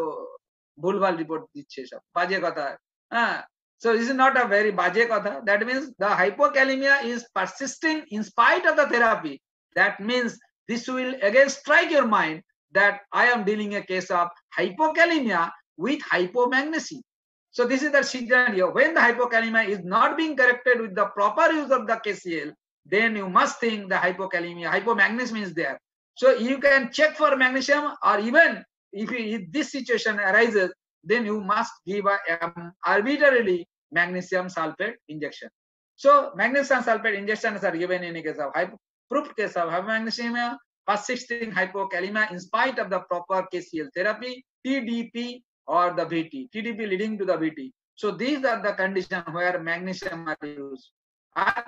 भूल भाल report दिच्छे सब बाजे कथा हाँ so this is not a very बाजे कथा that means the hypokalemia is persisting in spite of the therapy that means this will again strike your mind that I am dealing a case of hypokalemia with hypomagnesemia. So this is the scenario. When the hypokalemia is not being corrected with the proper use of the KCl, then you must think the hypokalemia, hypomagnesemia is there. So you can check for magnesium or even if, if this situation arises, then you must give a um, arbitrarily magnesium sulfate injection. So magnesium sulfate injections are given in a case of hypo, proved case of hypomagnesemia, persisting hypokalemia in spite of the proper KCl therapy, TDP or the VT, TDP leading to the VT. So these are the conditions where magnesium are used. And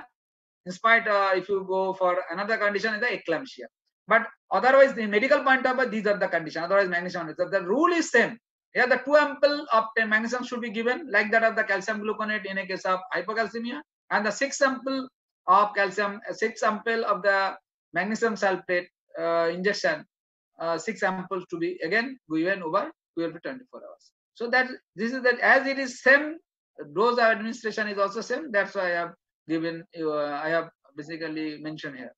in spite, uh, if you go for another condition, is the eclampsia. But otherwise, the medical point of view, these are the conditions. Otherwise, magnesium. So the rule is same. Here, the two ample of magnesium should be given, like that of the calcium gluconate in a case of hypocalcemia, and the six sample of calcium, six sample of the magnesium sulfate uh, injection, uh, six samples to be again given over 12 to 24 hours. So that this is that as it is same dose of administration is also same. That's why I have given. Uh, I have basically mentioned here.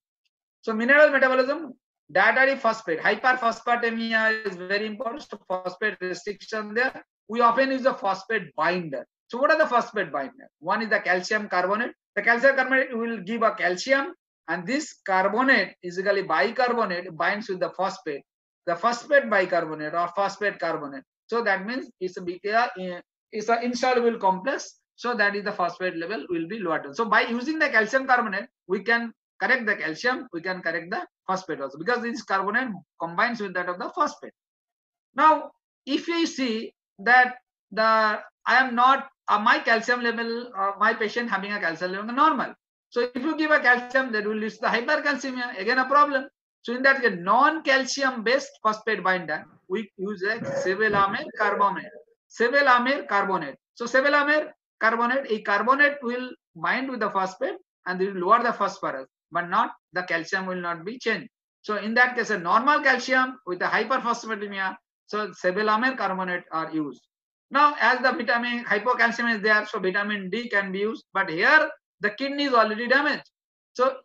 So mineral metabolism, dietary phosphate, hyperphosphatemia is very important. So phosphate restriction there. We often use the phosphate binder. So what are the phosphate binder? One is the calcium carbonate. The calcium carbonate will give a calcium and this carbonate is equally bicarbonate binds with the phosphate. The phosphate bicarbonate or phosphate carbonate. So that means it's a uh, it's an insoluble complex. So that is the phosphate level will be lower. So by using the calcium carbonate, we can correct the calcium, we can correct the phosphate also because this carbonate combines with that of the phosphate. Now, if we see that the I am not uh, my calcium level, uh, my patient having a calcium level normal. So if you give a calcium, that will lead to the hypercalcemia. Again, a problem. So in that non-calcium based phosphate binder, we use a sevelamer carbonate. Sevelamer carbonate. So sevelamer carbonate, a carbonate will bind with the phosphate and it will lower the phosphorus, but not the calcium will not be changed. So in that case, a normal calcium with a hyperphosphatemia, so sevelamer carbonate are used. Now, as the vitamin hypocalcium is there, so vitamin D can be used, but here the kidney is already damaged. So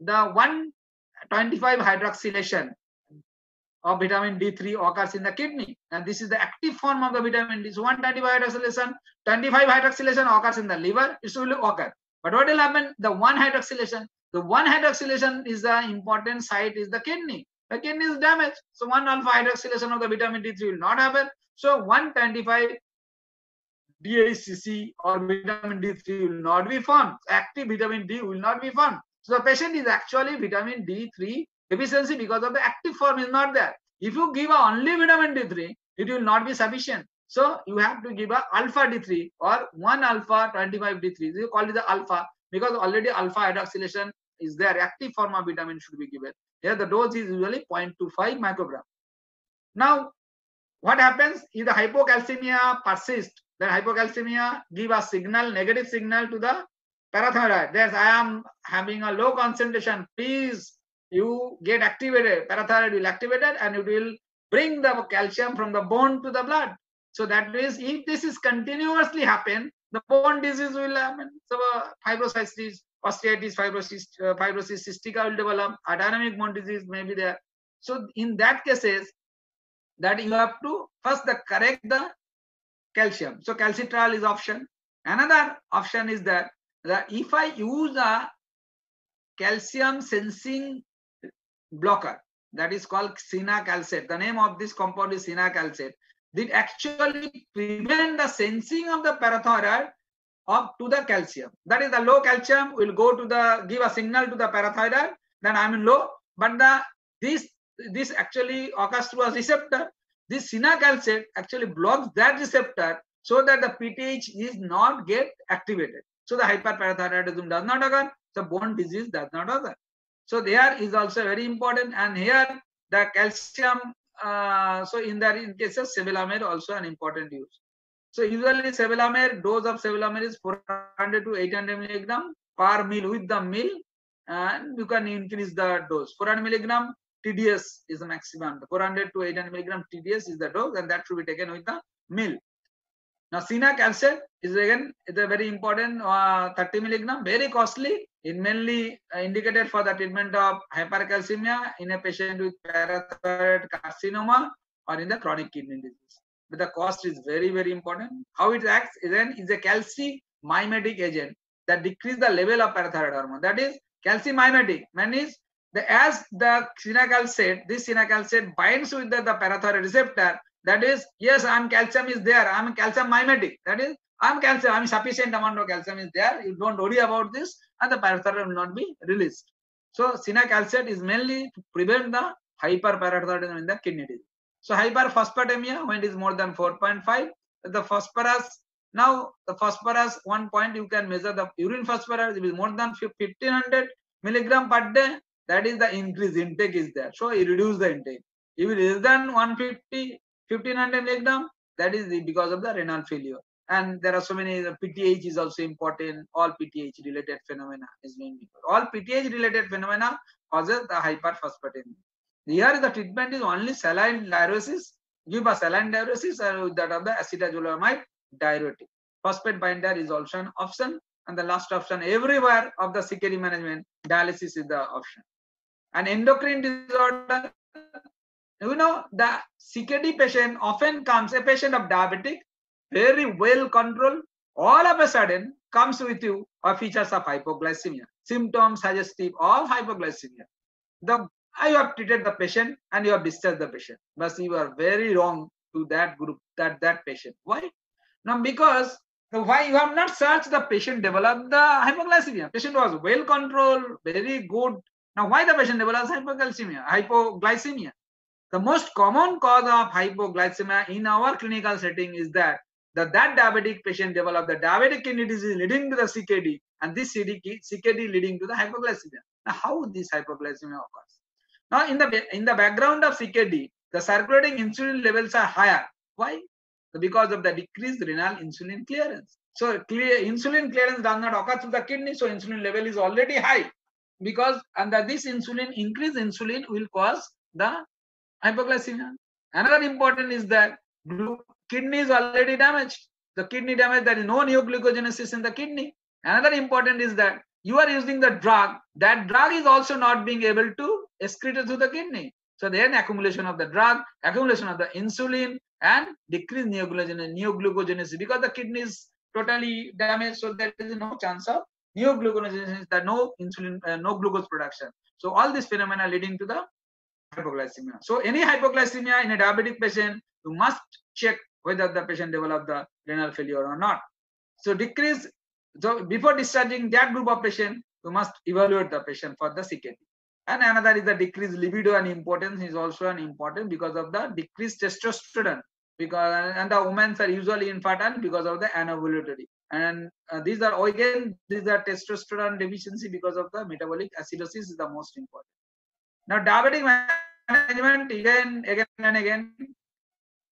the 125 hydroxylation of vitamin D3 occurs in the kidney, and this is the active form of the vitamin D. So 125 hydroxylation, 25 hydroxylation occurs in the liver, it will occur. But what will happen? The one hydroxylation, the one hydroxylation is the important site is the kidney. The kidney is damaged. So one alpha hydroxylation of the vitamin D3 will not happen. So 125 DHCC or vitamin D3 will not be formed. Active vitamin D will not be formed. So the patient is actually vitamin D3 deficiency because of the active form is not there. If you give only vitamin D3, it will not be sufficient. So you have to give a alpha D3 or 1 alpha 25 D3. You call it the alpha because already alpha hydroxylation is there. Active form of vitamin should be given. Here the dose is usually 0.25 microgram. Now, what happens if the hypocalcemia persists? Then hypocalcemia give a signal, negative signal to the parathyroid. There's I am having a low concentration. Please, you get activated. Parathyroid will activate it and it will bring the calcium from the bone to the blood. So that means if this is continuously happen, the bone disease will happen. So uh, fibrositis, osteitis, fibrosis, uh, fibrosis cystica will develop. Adynamic bone disease may be there. So in that cases, that you have to first the correct the calcium. So calcitriol is option. Another option is that, that if I use a calcium sensing blocker, that is called cinacalcet. The name of this compound is cinacalcet. Did actually prevent the sensing of the parathyroid up to the calcium. That is the low calcium will go to the give a signal to the parathyroid. Then I'm in low, but the this this actually occurs through a receptor. This cinacalcet actually blocks that receptor so that the PTH is not get activated. So the hyperparathyroidism does not occur. So bone disease does not occur. So there is also very important. And here the calcium, uh, so in that in cases, sevelamer also an important use. So usually sevelamer, dose of sevelamer is 400 to 800 milligram per meal with the meal and you can increase the dose. 400 milligram TDS is the maximum. 400 to 800 milligram TDS is the dose and that should be taken with the meal. Now cinacalcet is again it's a very important uh, 30 milligram, very costly. It mainly uh, indicated for the treatment of hypercalcemia in a patient with parathyroid carcinoma or in the chronic kidney disease. But the cost is very very important. How it acts is then is a calcimimetic agent that decrease the level of parathyroid hormone. That is calcium calcimimetic. Means the, as the cinacalcet, this cinacalcet binds with the, the parathyroid receptor, that is, yes, I'm calcium is there. I'm calcium mimetic. That is, I'm calcium. I'm sufficient amount of calcium is there. You don't worry about this, and the parathyroid will not be released. So cinacalcet is mainly to prevent the hyperparathyroidism in the kidney disease. So hyperphosphatemia when it is more than 4.5, the phosphorus. Now the phosphorus one point you can measure the urine phosphorus. It is more than 1500 milligram per day. That is the increase. Intake is there. So you reduce the intake. If it is than 150 1500 milligram that is because of the renal failure. And there are so many pth is also important. All pth related phenomena is mainly all pth related phenomena causes the hyperphosphatemia. Here the treatment is only saline diuresis give a saline diuresis and with uh, that of the acetazolamide diuretic. Phosphate binder is also an option. And the last option everywhere of the CKD management dialysis is the option and endocrine disorder you know, the CKD patient often comes, a patient of diabetic, very well controlled, all of a sudden comes with you or features of hypoglycemia, symptoms suggestive of hypoglycemia. The you have treated the patient and you have discharged the patient, but you are very wrong to that group, that that patient. Why? Now, because the why you have not searched the patient developed the hypoglycemia. Patient was well controlled, very good. Now, why the patient develops hypoglycemia? Hypoglycemia the most common cause of hypoglycemia in our clinical setting is that the, that diabetic patient develop the diabetic kidney disease leading to the CKD and this CKD leading to the hypoglycemia. Now, how this hypoglycemia occurs? Now, in the, in the background of CKD, the circulating insulin levels are higher. Why? Because of the decreased renal insulin clearance. So, clear, insulin clearance does not occur to the kidney, so insulin level is already high. Because under this insulin, increased insulin will cause the hypoglycemia. Another important is that kidney is already damaged. The kidney damage, there is no new neoglucogenesis in the kidney. Another important is that you are using the drug. That drug is also not being able to excrete through the kidney. So then accumulation of the drug, accumulation of the insulin and decreased neoglucogenesis because the kidney is totally damaged. So there is no chance of neoglucogenesis, that no insulin, uh, no glucose production. So all these phenomena leading to the hypoglycemia. So any hypoglycemia in a diabetic patient, you must check whether the patient developed the renal failure or not. So decrease, so before discharging that group of patient, you must evaluate the patient for the CKD. And another is the decreased libido and impotence is also an important because of the decreased testosterone. Because and the women are usually infertile because of the anovulatory And uh, these are again these are testosterone deficiency because of the metabolic acidosis is the most important. Now, diabetic management again, again and again.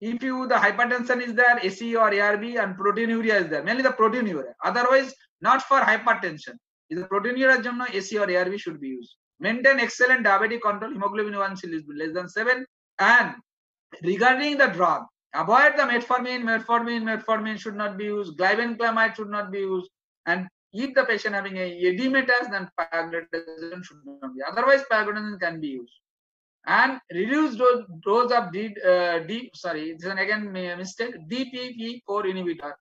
if you the hypertension is there, ACE or ARB and proteinuria is there, mainly the proteinuria. Otherwise, not for hypertension. Is the proteinuria জন্য AC or ARB should be used. Maintain excellent diabetic control, hemoglobin A1C is less than 7. And regarding the drug, avoid the metformin, metformin, metformin should not be used, glibenclamide should not be used. And if the patient having a edematous, then pioglitazone should not be. Otherwise, pioglitazone can be used and reduce dose, dose of D, uh, D sorry, is an again mistake, DPP4 inhibitor.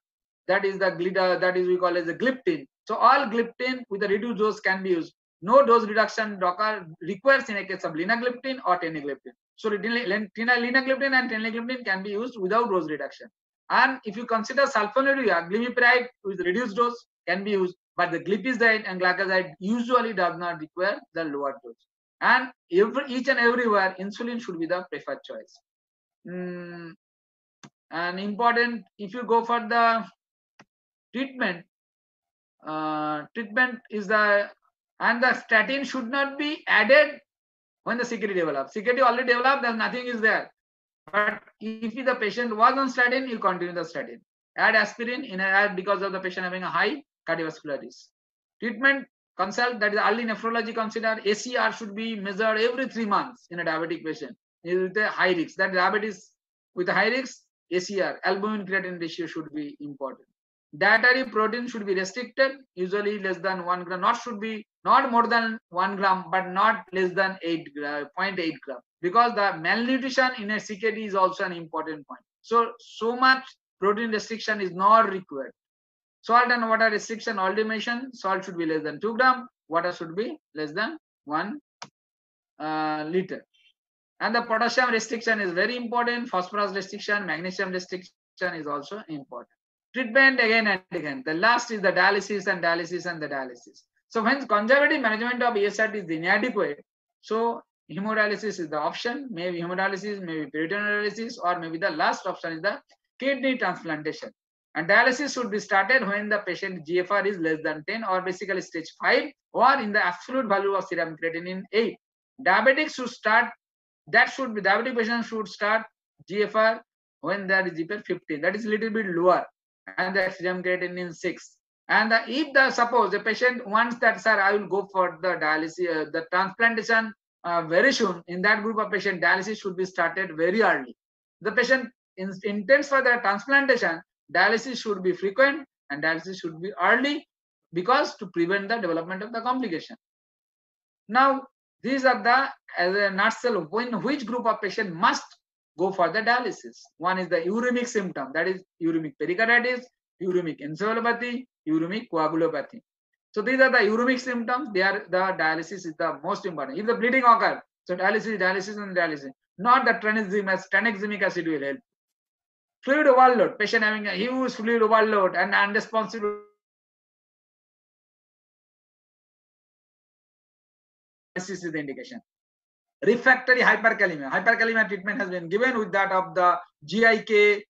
That is the glida, that is we call as the gliptin. So all gliptin with the reduced dose can be used. No dose reduction docker requires in a case of linagliptin or teneligliptin. So linagliptin and teneligliptin can be used without dose reduction. And if you consider sulfonylurea, glimepiride with reduced dose can be used, but the glipizide and gliclazide usually does not require the lower dose and every each and everywhere insulin should be the preferred choice mm, and important if you go for the treatment uh, treatment is the and the statin should not be added when the CKD develops. CKD already developed, then nothing is there. But if the patient was on statin, you continue the statin. Add aspirin in a, because of the patient having a high cardiovascular risk. Treatment consult that is early nephrology consider ACR should be measured every three months in a diabetic patient with a high risk. That diabetes with a high risk, ACR, albumin creatinine ratio should be important. Dietary protein should be restricted, usually less than one gram, not should be not more than one gram, but not less than 8 0.8 gram. Because the malnutrition in a CKD is also an important point. So, so much protein restriction is not required. Salt and water restriction already mentioned. Salt should be less than 2 gram. Water should be less than 1 uh, liter. And the potassium restriction is very important. Phosphorus restriction, magnesium restriction is also important. Treatment again and again. The last is the dialysis and dialysis and the dialysis. So hence conservative management of ESRD is inadequate, so hemodialysis is the option. Maybe hemodialysis, maybe peritoneal dialysis, or maybe the last option is the kidney transplantation. And dialysis should be started when the patient GFR is less than 10 or basically stage 5 or in the absolute value of serum creatinine 8. Diabetics should start, that should be, diabetic patient should start GFR when there is GFR 50, That is a little bit lower and the serum creatinine 6. And if the suppose the patient wants that, sir, I will go for the dialysis, uh, the transplantation uh, very soon. In that group of patient, dialysis should be started very early. The patient in, intends for the transplantation, dialysis should be frequent and dialysis should be early because to prevent the development of the complication. Now, these are the, as a nutshell, when which group of patient must go for the dialysis. One is the uremic symptom, that is uremic pericarditis, uremic encephalopathy, uremic coagulopathy. So these are the uremic symptoms. They are the dialysis is the most important. If the bleeding occurs, so dialysis, dialysis, and dialysis. Not the tranexamic acid will help fluid overload, patient having a huge fluid overload and unresponsive this is the indication. Refractory hyperkalemia. Hyperkalemia treatment has been given with that of the GIK,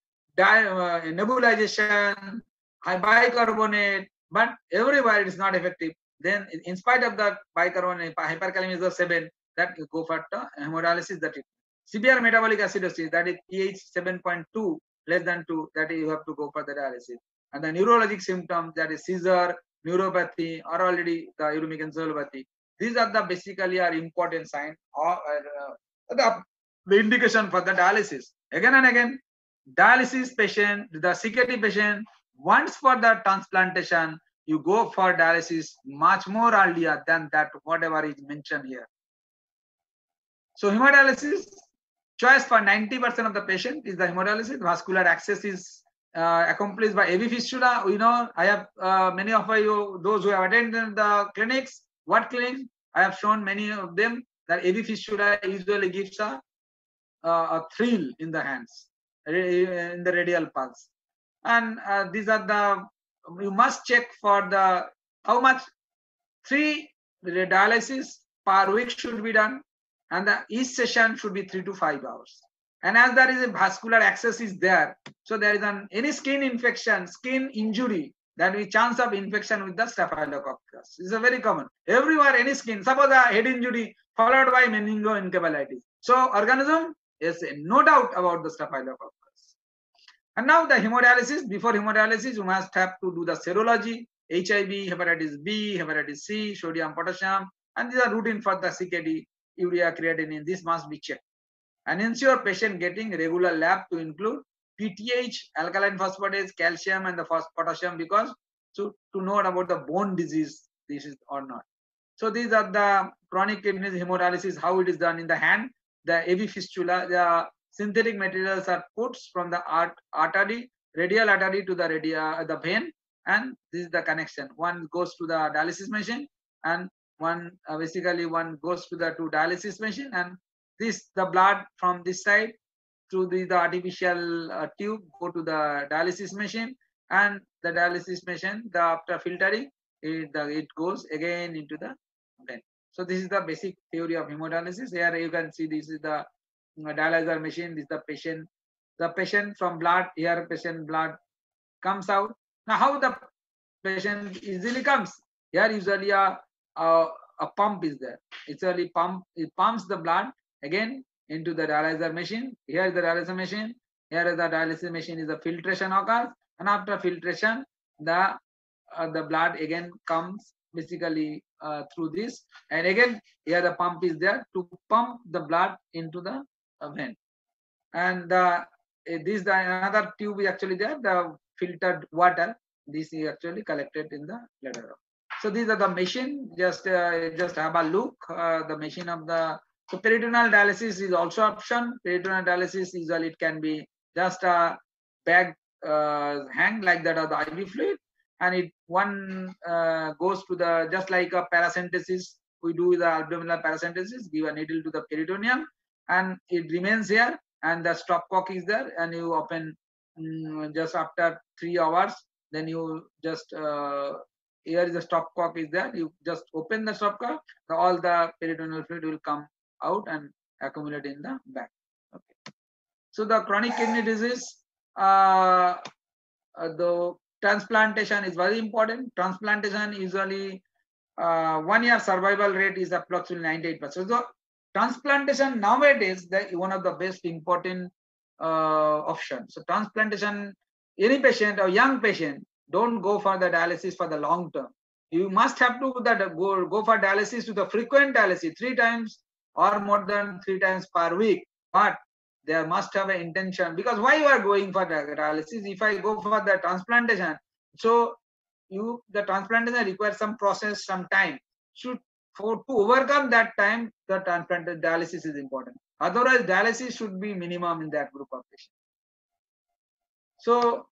uh, nebulization, bicarbonate, but everywhere it is not effective. Then, in spite of that bicarbonate, hyperkalemia is the seven that you go for the hemodialysis. That is severe metabolic acidosis, that is pH 7.2 less than 2, that is you have to go for the dialysis. And the neurologic symptoms, that is seizure, neuropathy, or already the uremic encephalopathy. These are the basically are important sign or uh, the, the indication for the dialysis. Again and again, dialysis patient, the CKD patient, once for the transplantation, you go for dialysis much more earlier than that whatever is mentioned here. So hemodialysis choice for 90% of the patient is the hemodialysis. Vascular access is uh, accomplished by AV fistula. We know I have uh, many of you, those who have attended the clinics, what clinics? I have shown many of them that AV fistula usually gives a, uh, a thrill in the hands, in the radial pulse. And uh, these are the, you must check for the, how much, three dialysis per week should be done and the each session should be three to five hours. And as there is a vascular access is there, so there is an any skin infection, skin injury, that is chance of infection with the staphylococcus. Is a very common. Everywhere, any skin, suppose a head injury followed by meningoencephalitis. So organism is no doubt about the staphylococcus. And now the hemodialysis, before hemodialysis, you must have to do the serology, HIV, hepatitis B, hepatitis C, sodium, potassium, and these are routine for the CKD, urea, creatinine. This must be checked. And ensure patient getting regular lab to include PTH, alkaline phosphatase, calcium, and the potassium because to, to know about the bone disease, this is or not. So these are the chronic kidney hemodialysis, how it is done in the hand. The AV fistula, the synthetic materials are put from the art, artery, radial artery to the the vein, and this is the connection. One goes to the dialysis machine, and one uh, basically one goes to the two dialysis machine, and this the blood from this side through the, the artificial uh, tube go to the dialysis machine, and the dialysis machine, the after filtering, it, the, it goes again into the vein. So this is the basic theory of hemodialysis. Here you can see this is the dialyzer machine. Is the patient. The patient from blood here patient blood comes out. Now how the patient easily comes? Here usually a, a, a pump is there. It's only pump. It pumps the blood again into the dialyzer machine. Here is the dialyzer machine. Here is the dialysis machine is the filtration occurs, and after filtration, the uh, the blood again comes basically uh, through this, and again here the pump is there to pump the blood into the vein, and uh, this the another tube is actually there the filtered water. This is actually collected in the bladder. So these are the machine. Just uh, just have a look. Uh, the machine of the so peritoneal dialysis is also option. Peritoneal dialysis usually it can be just a bag uh, hang like that of the IV fluid, and it one uh, goes to the just like a paracentesis. We do with the abdominal paracentesis, give a needle to the peritoneum, and it remains here, and the stopcock is there, and you open um, just after three hours. Then you just uh, here is the stopcock is there. You just open the stopcock, all the peritoneal fluid will come out and accumulate in the back. Okay. So the chronic kidney disease, uh, uh, the transplantation is very important. Transplantation usually uh, one year survival rate is approximately 98%. So transplantation nowadays the one of the best important uh, options. So transplantation, any patient or young patient, don't go for the dialysis for the long term. You must have to that go, go for dialysis to the frequent dialysis three times or more than three times per week. But there must have an intention because why you are going for the dialysis? If I go for the transplantation, so you the transplantation requires some process, some time. Should for to overcome that time, the transplantation dialysis is important. Otherwise, dialysis should be minimum in that group of patients. So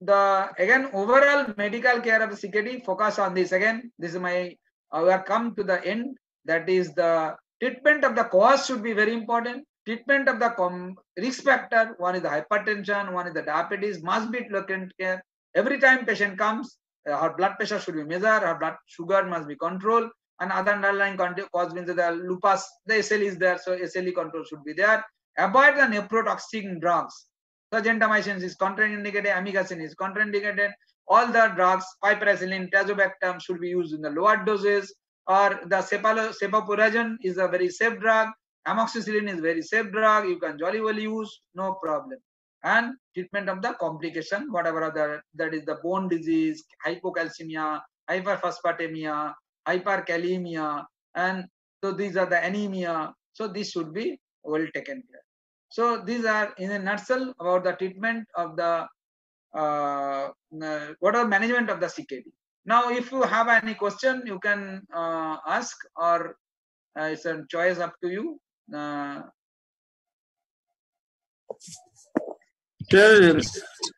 the again overall medical care of the CKD focus on this again. This is my uh, we have come to the end. That is the Treatment of the cause should be very important. Treatment of the risk factor, one is the hypertension, one is the diabetes, must be taken care. Every time patient comes, uh, her blood pressure should be measured, her blood sugar must be controlled, and other underlying cause means the lupus, the SL is there, so SLE control should be there. Avoid the nephrotoxic drugs. So gentamicin is contraindicated, amikacin is contraindicated. All the drugs, piperacillin, tazobactam should be used in the lower doses or the cephalosporin is a very safe drug. Amoxicillin is very safe drug. You can jolly well use, no problem. And treatment of the complication, whatever other that is the bone disease, hypocalcemia, hyperphosphatemia, hyperkalemia, and so these are the anemia. So this should be well taken care. So these are in a nutshell about the treatment of the uh, uh, what are management of the CKD. Now, if you have any question, you can uh, ask or uh, it's a choice up to you. Uh,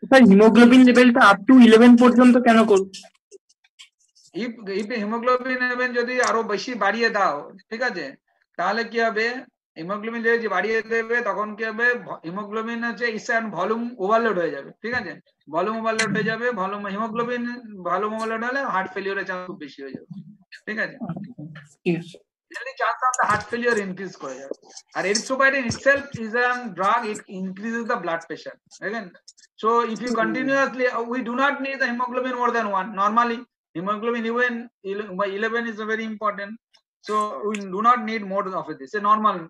sir haemoglobin লেভেলটা up two 11 পর্যন্ত কেন করব haemoglobin নেবেন যদি আরও বেশি বাড়িয়ে দাও ঠিক আছে? তাহলে কি হবে? হিমোগ্লোবিন যদি বাড়িয়ে দেবে তখন কি হবে? হিমোগ্লোবিন হচ্ছে ইসান ভলিউম ওভারলোড হয়ে যাবে ঠিক আছে? ভলিউম ওভারলোড হয়ে যাবে ভলুম হিমোগ্লোবিন ভলিউম ওভারলোড হলে হার্ট ফেলিওরের চান্স খুব বেশি হয়ে যাবে ঠিক আছে? Chance of heart failure increase করে যাবে। আর erythropoietin itself is an drug it increases the blood pressure দেখেন? So if you continuously we do not need the haemoglobin more than one normally hemoglobin even 11 is very important. So we do not need more of it. It's a normal.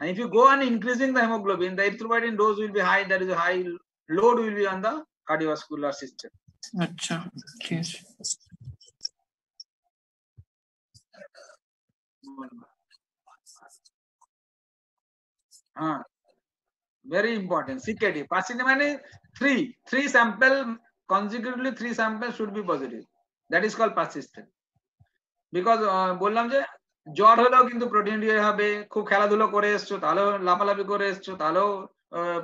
And if you go on increasing the hemoglobin the erythropoietin dose will be high there is a high load will be on the cardiovascular system. Acha okay. Ah very important. Ckd positive means 3 3 sample consecutively 3 samples should be positive. That is call persistent. Because বললাম যে, জ্বর হলেও কিন্তু protein হবে, খুব খেলাধুলো করে এসছো, তাহলেও লাফালাফি করে এসছো, তাহলেও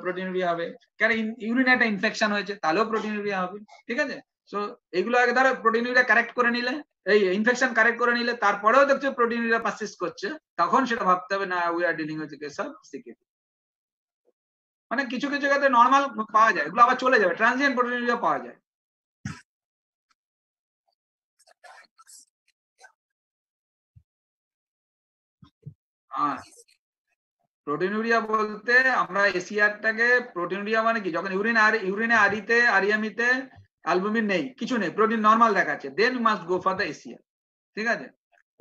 প্রোটিন হবে। কেন ইউরিন একটা ইনফেকশন হয়েছে, তাহলেও প্রোটিন হবে, ঠিক আছে? সো এগুলো আগে ধরো প্রোটিন কারেক্ট করে নিলে, এই ইনফেকশন কারেক্ট করে নিলে, তারপরেও দেখছ প্রোটিন পারসিস্ট করছে, তখন সেটা ভাবতে হবে, না we are dealing with case of security মানে কিছু কিছু ক্ষেত্রে নর্মাল পাওয়া যায়, এগুলো আবার চলে যাবে ট্রানজিয়েন্ট প্রোটিন পাওয়া যায়। প্রোটিনুরিয়া বলতে আমরা এসিআরটাকে প্রোটিনুরিয়া মানে কি? যখন ইউরিন আর ইউরিনে আরিতে, আরিয়ামিতে অ্যালবুমিন নেই, কিছু নেই প্রোটিন নর্মাল দেখাচ্ছে then must go for the ACR ঠিক আছে?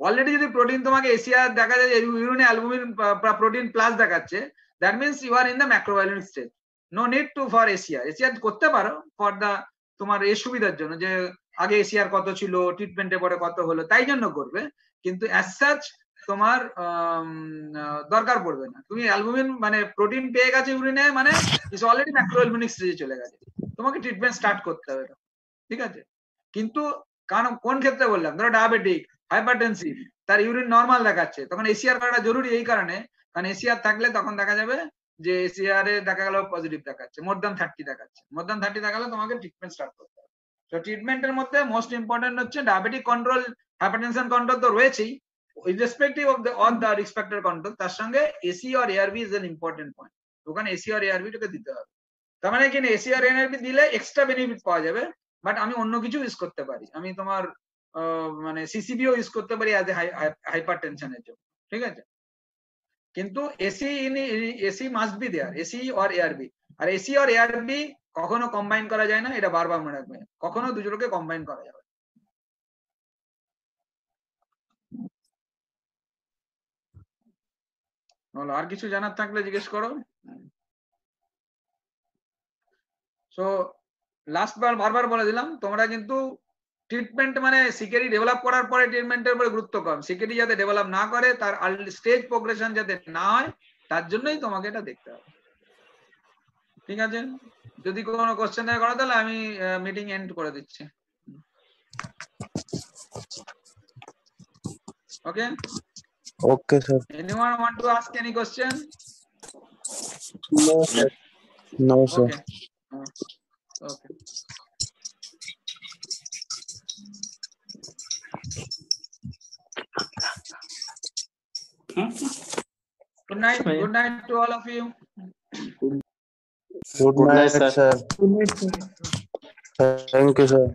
অলরেডি যদি প্রোটিন তোমাকে এসিআর দেখা যায় ইউরিনে অ্যালবুমিন প্রোটিন প্লাস দেখাচ্ছে that means you are in the macroviolent stage no need to for ACR ACR করতে পারো ফর দ্য তোমার এই সুবিধার জন্য যে আগে এসিআর কত ছিল ট্রিটমেন্টে পরে কত হলো, তাই জন্য করবে, কিন্তু অ্যাজ সাচ তোমার দরকার পড়বে না। তুমি অ্যালবুমিন মানে প্রোটিন পেয়ে গেছে ইউরিনে মানে ইস অলরেডি ম্যাক্রোঅ্যালবুমিনিক স্টেজে চলে গেছে। তোমাকে ট্রিটমেন্ট স্টার্ট করতে হবে ঠিক আছে? কিন্তু কারণ কোন ক্ষেত্রে বললাম? ধরো ডায়াবেটিক হাইপারটেনসিভ তার ইউরিন নর্মাল দেখাচ্ছে, তখন এসিআর করাটা জরুরি এই কারণে। কারণ এসিআর থাকলে তখন দেখা যাবে যে এসিআর এ দেখা গেল পজিটিভ দেখাচ্ছে মোর দ্যান থার্টি দেখাচ্ছে। মোর দ্যান থার্টি দেখালে তোমাকে ট্রিটমেন্ট স্টার্ট করতে হবে। তো ট্রিটমেন্টের মধ্যে মোস্ট ইম্পর্টেন্ট হচ্ছে ডায়াবেটিক কন্ট্রোল হাইপারটেনশন কন্ট্রোল তো রয়েছেই। Irrespective of the, on the risk factor control তার সঙ্গে AC or ARB is an important point ওখানে এসি অর এআরবি টাকে দিতে হবে। তার মানে এখানে এসি আর এনআরবি দিলে এক্সট্রা বেনিফিট পাওয়া যাবে বাট আমি অন্য কিছু ইউজ করতে পারি। আমি তোমার মানে সিসিবিও ইউজ করতে পারি অ্যাজ এ হাইপার টেনশনের জন্য, ঠিক আছে? কিন্তু AC AC must be there AC or ARB R AC or ARB কখনো কম্বাইন করা যায় না, এটা বারবার মনে রাখবে। কখনো দুজনকে কম্বাইন করা যাবে বলো, আর কিছু জানার থাকলে জিজ্ঞেস করো। সো লাস্ট বার বারবার বলে দিলাম, তোমরা কিন্তু ট্রিটমেন্ট মানে সিকিউরিটি ডেভেলপ করার পরে ট্রিটমেন্টের উপরে গুরুত্ব কম সিকিউরিটি যাতে ডেভেলপ না করে, তার স্টেজ প্রোগ্রেশন যাতে না হয়, তার জন্যই তোমাকে এটা দেখতে হবে। ঠিক আছে? যদি কোনো কোশ্চেন থাকে করা তাহলে আমি মিটিং এন্ড করে দিচ্ছি। ওকে Okay, sir. Anyone want to ask any question? No, sir. No, sir. Okay. Okay. Good night. Good night to all of you. Good night, sir. Good night, sir. Thank you, sir.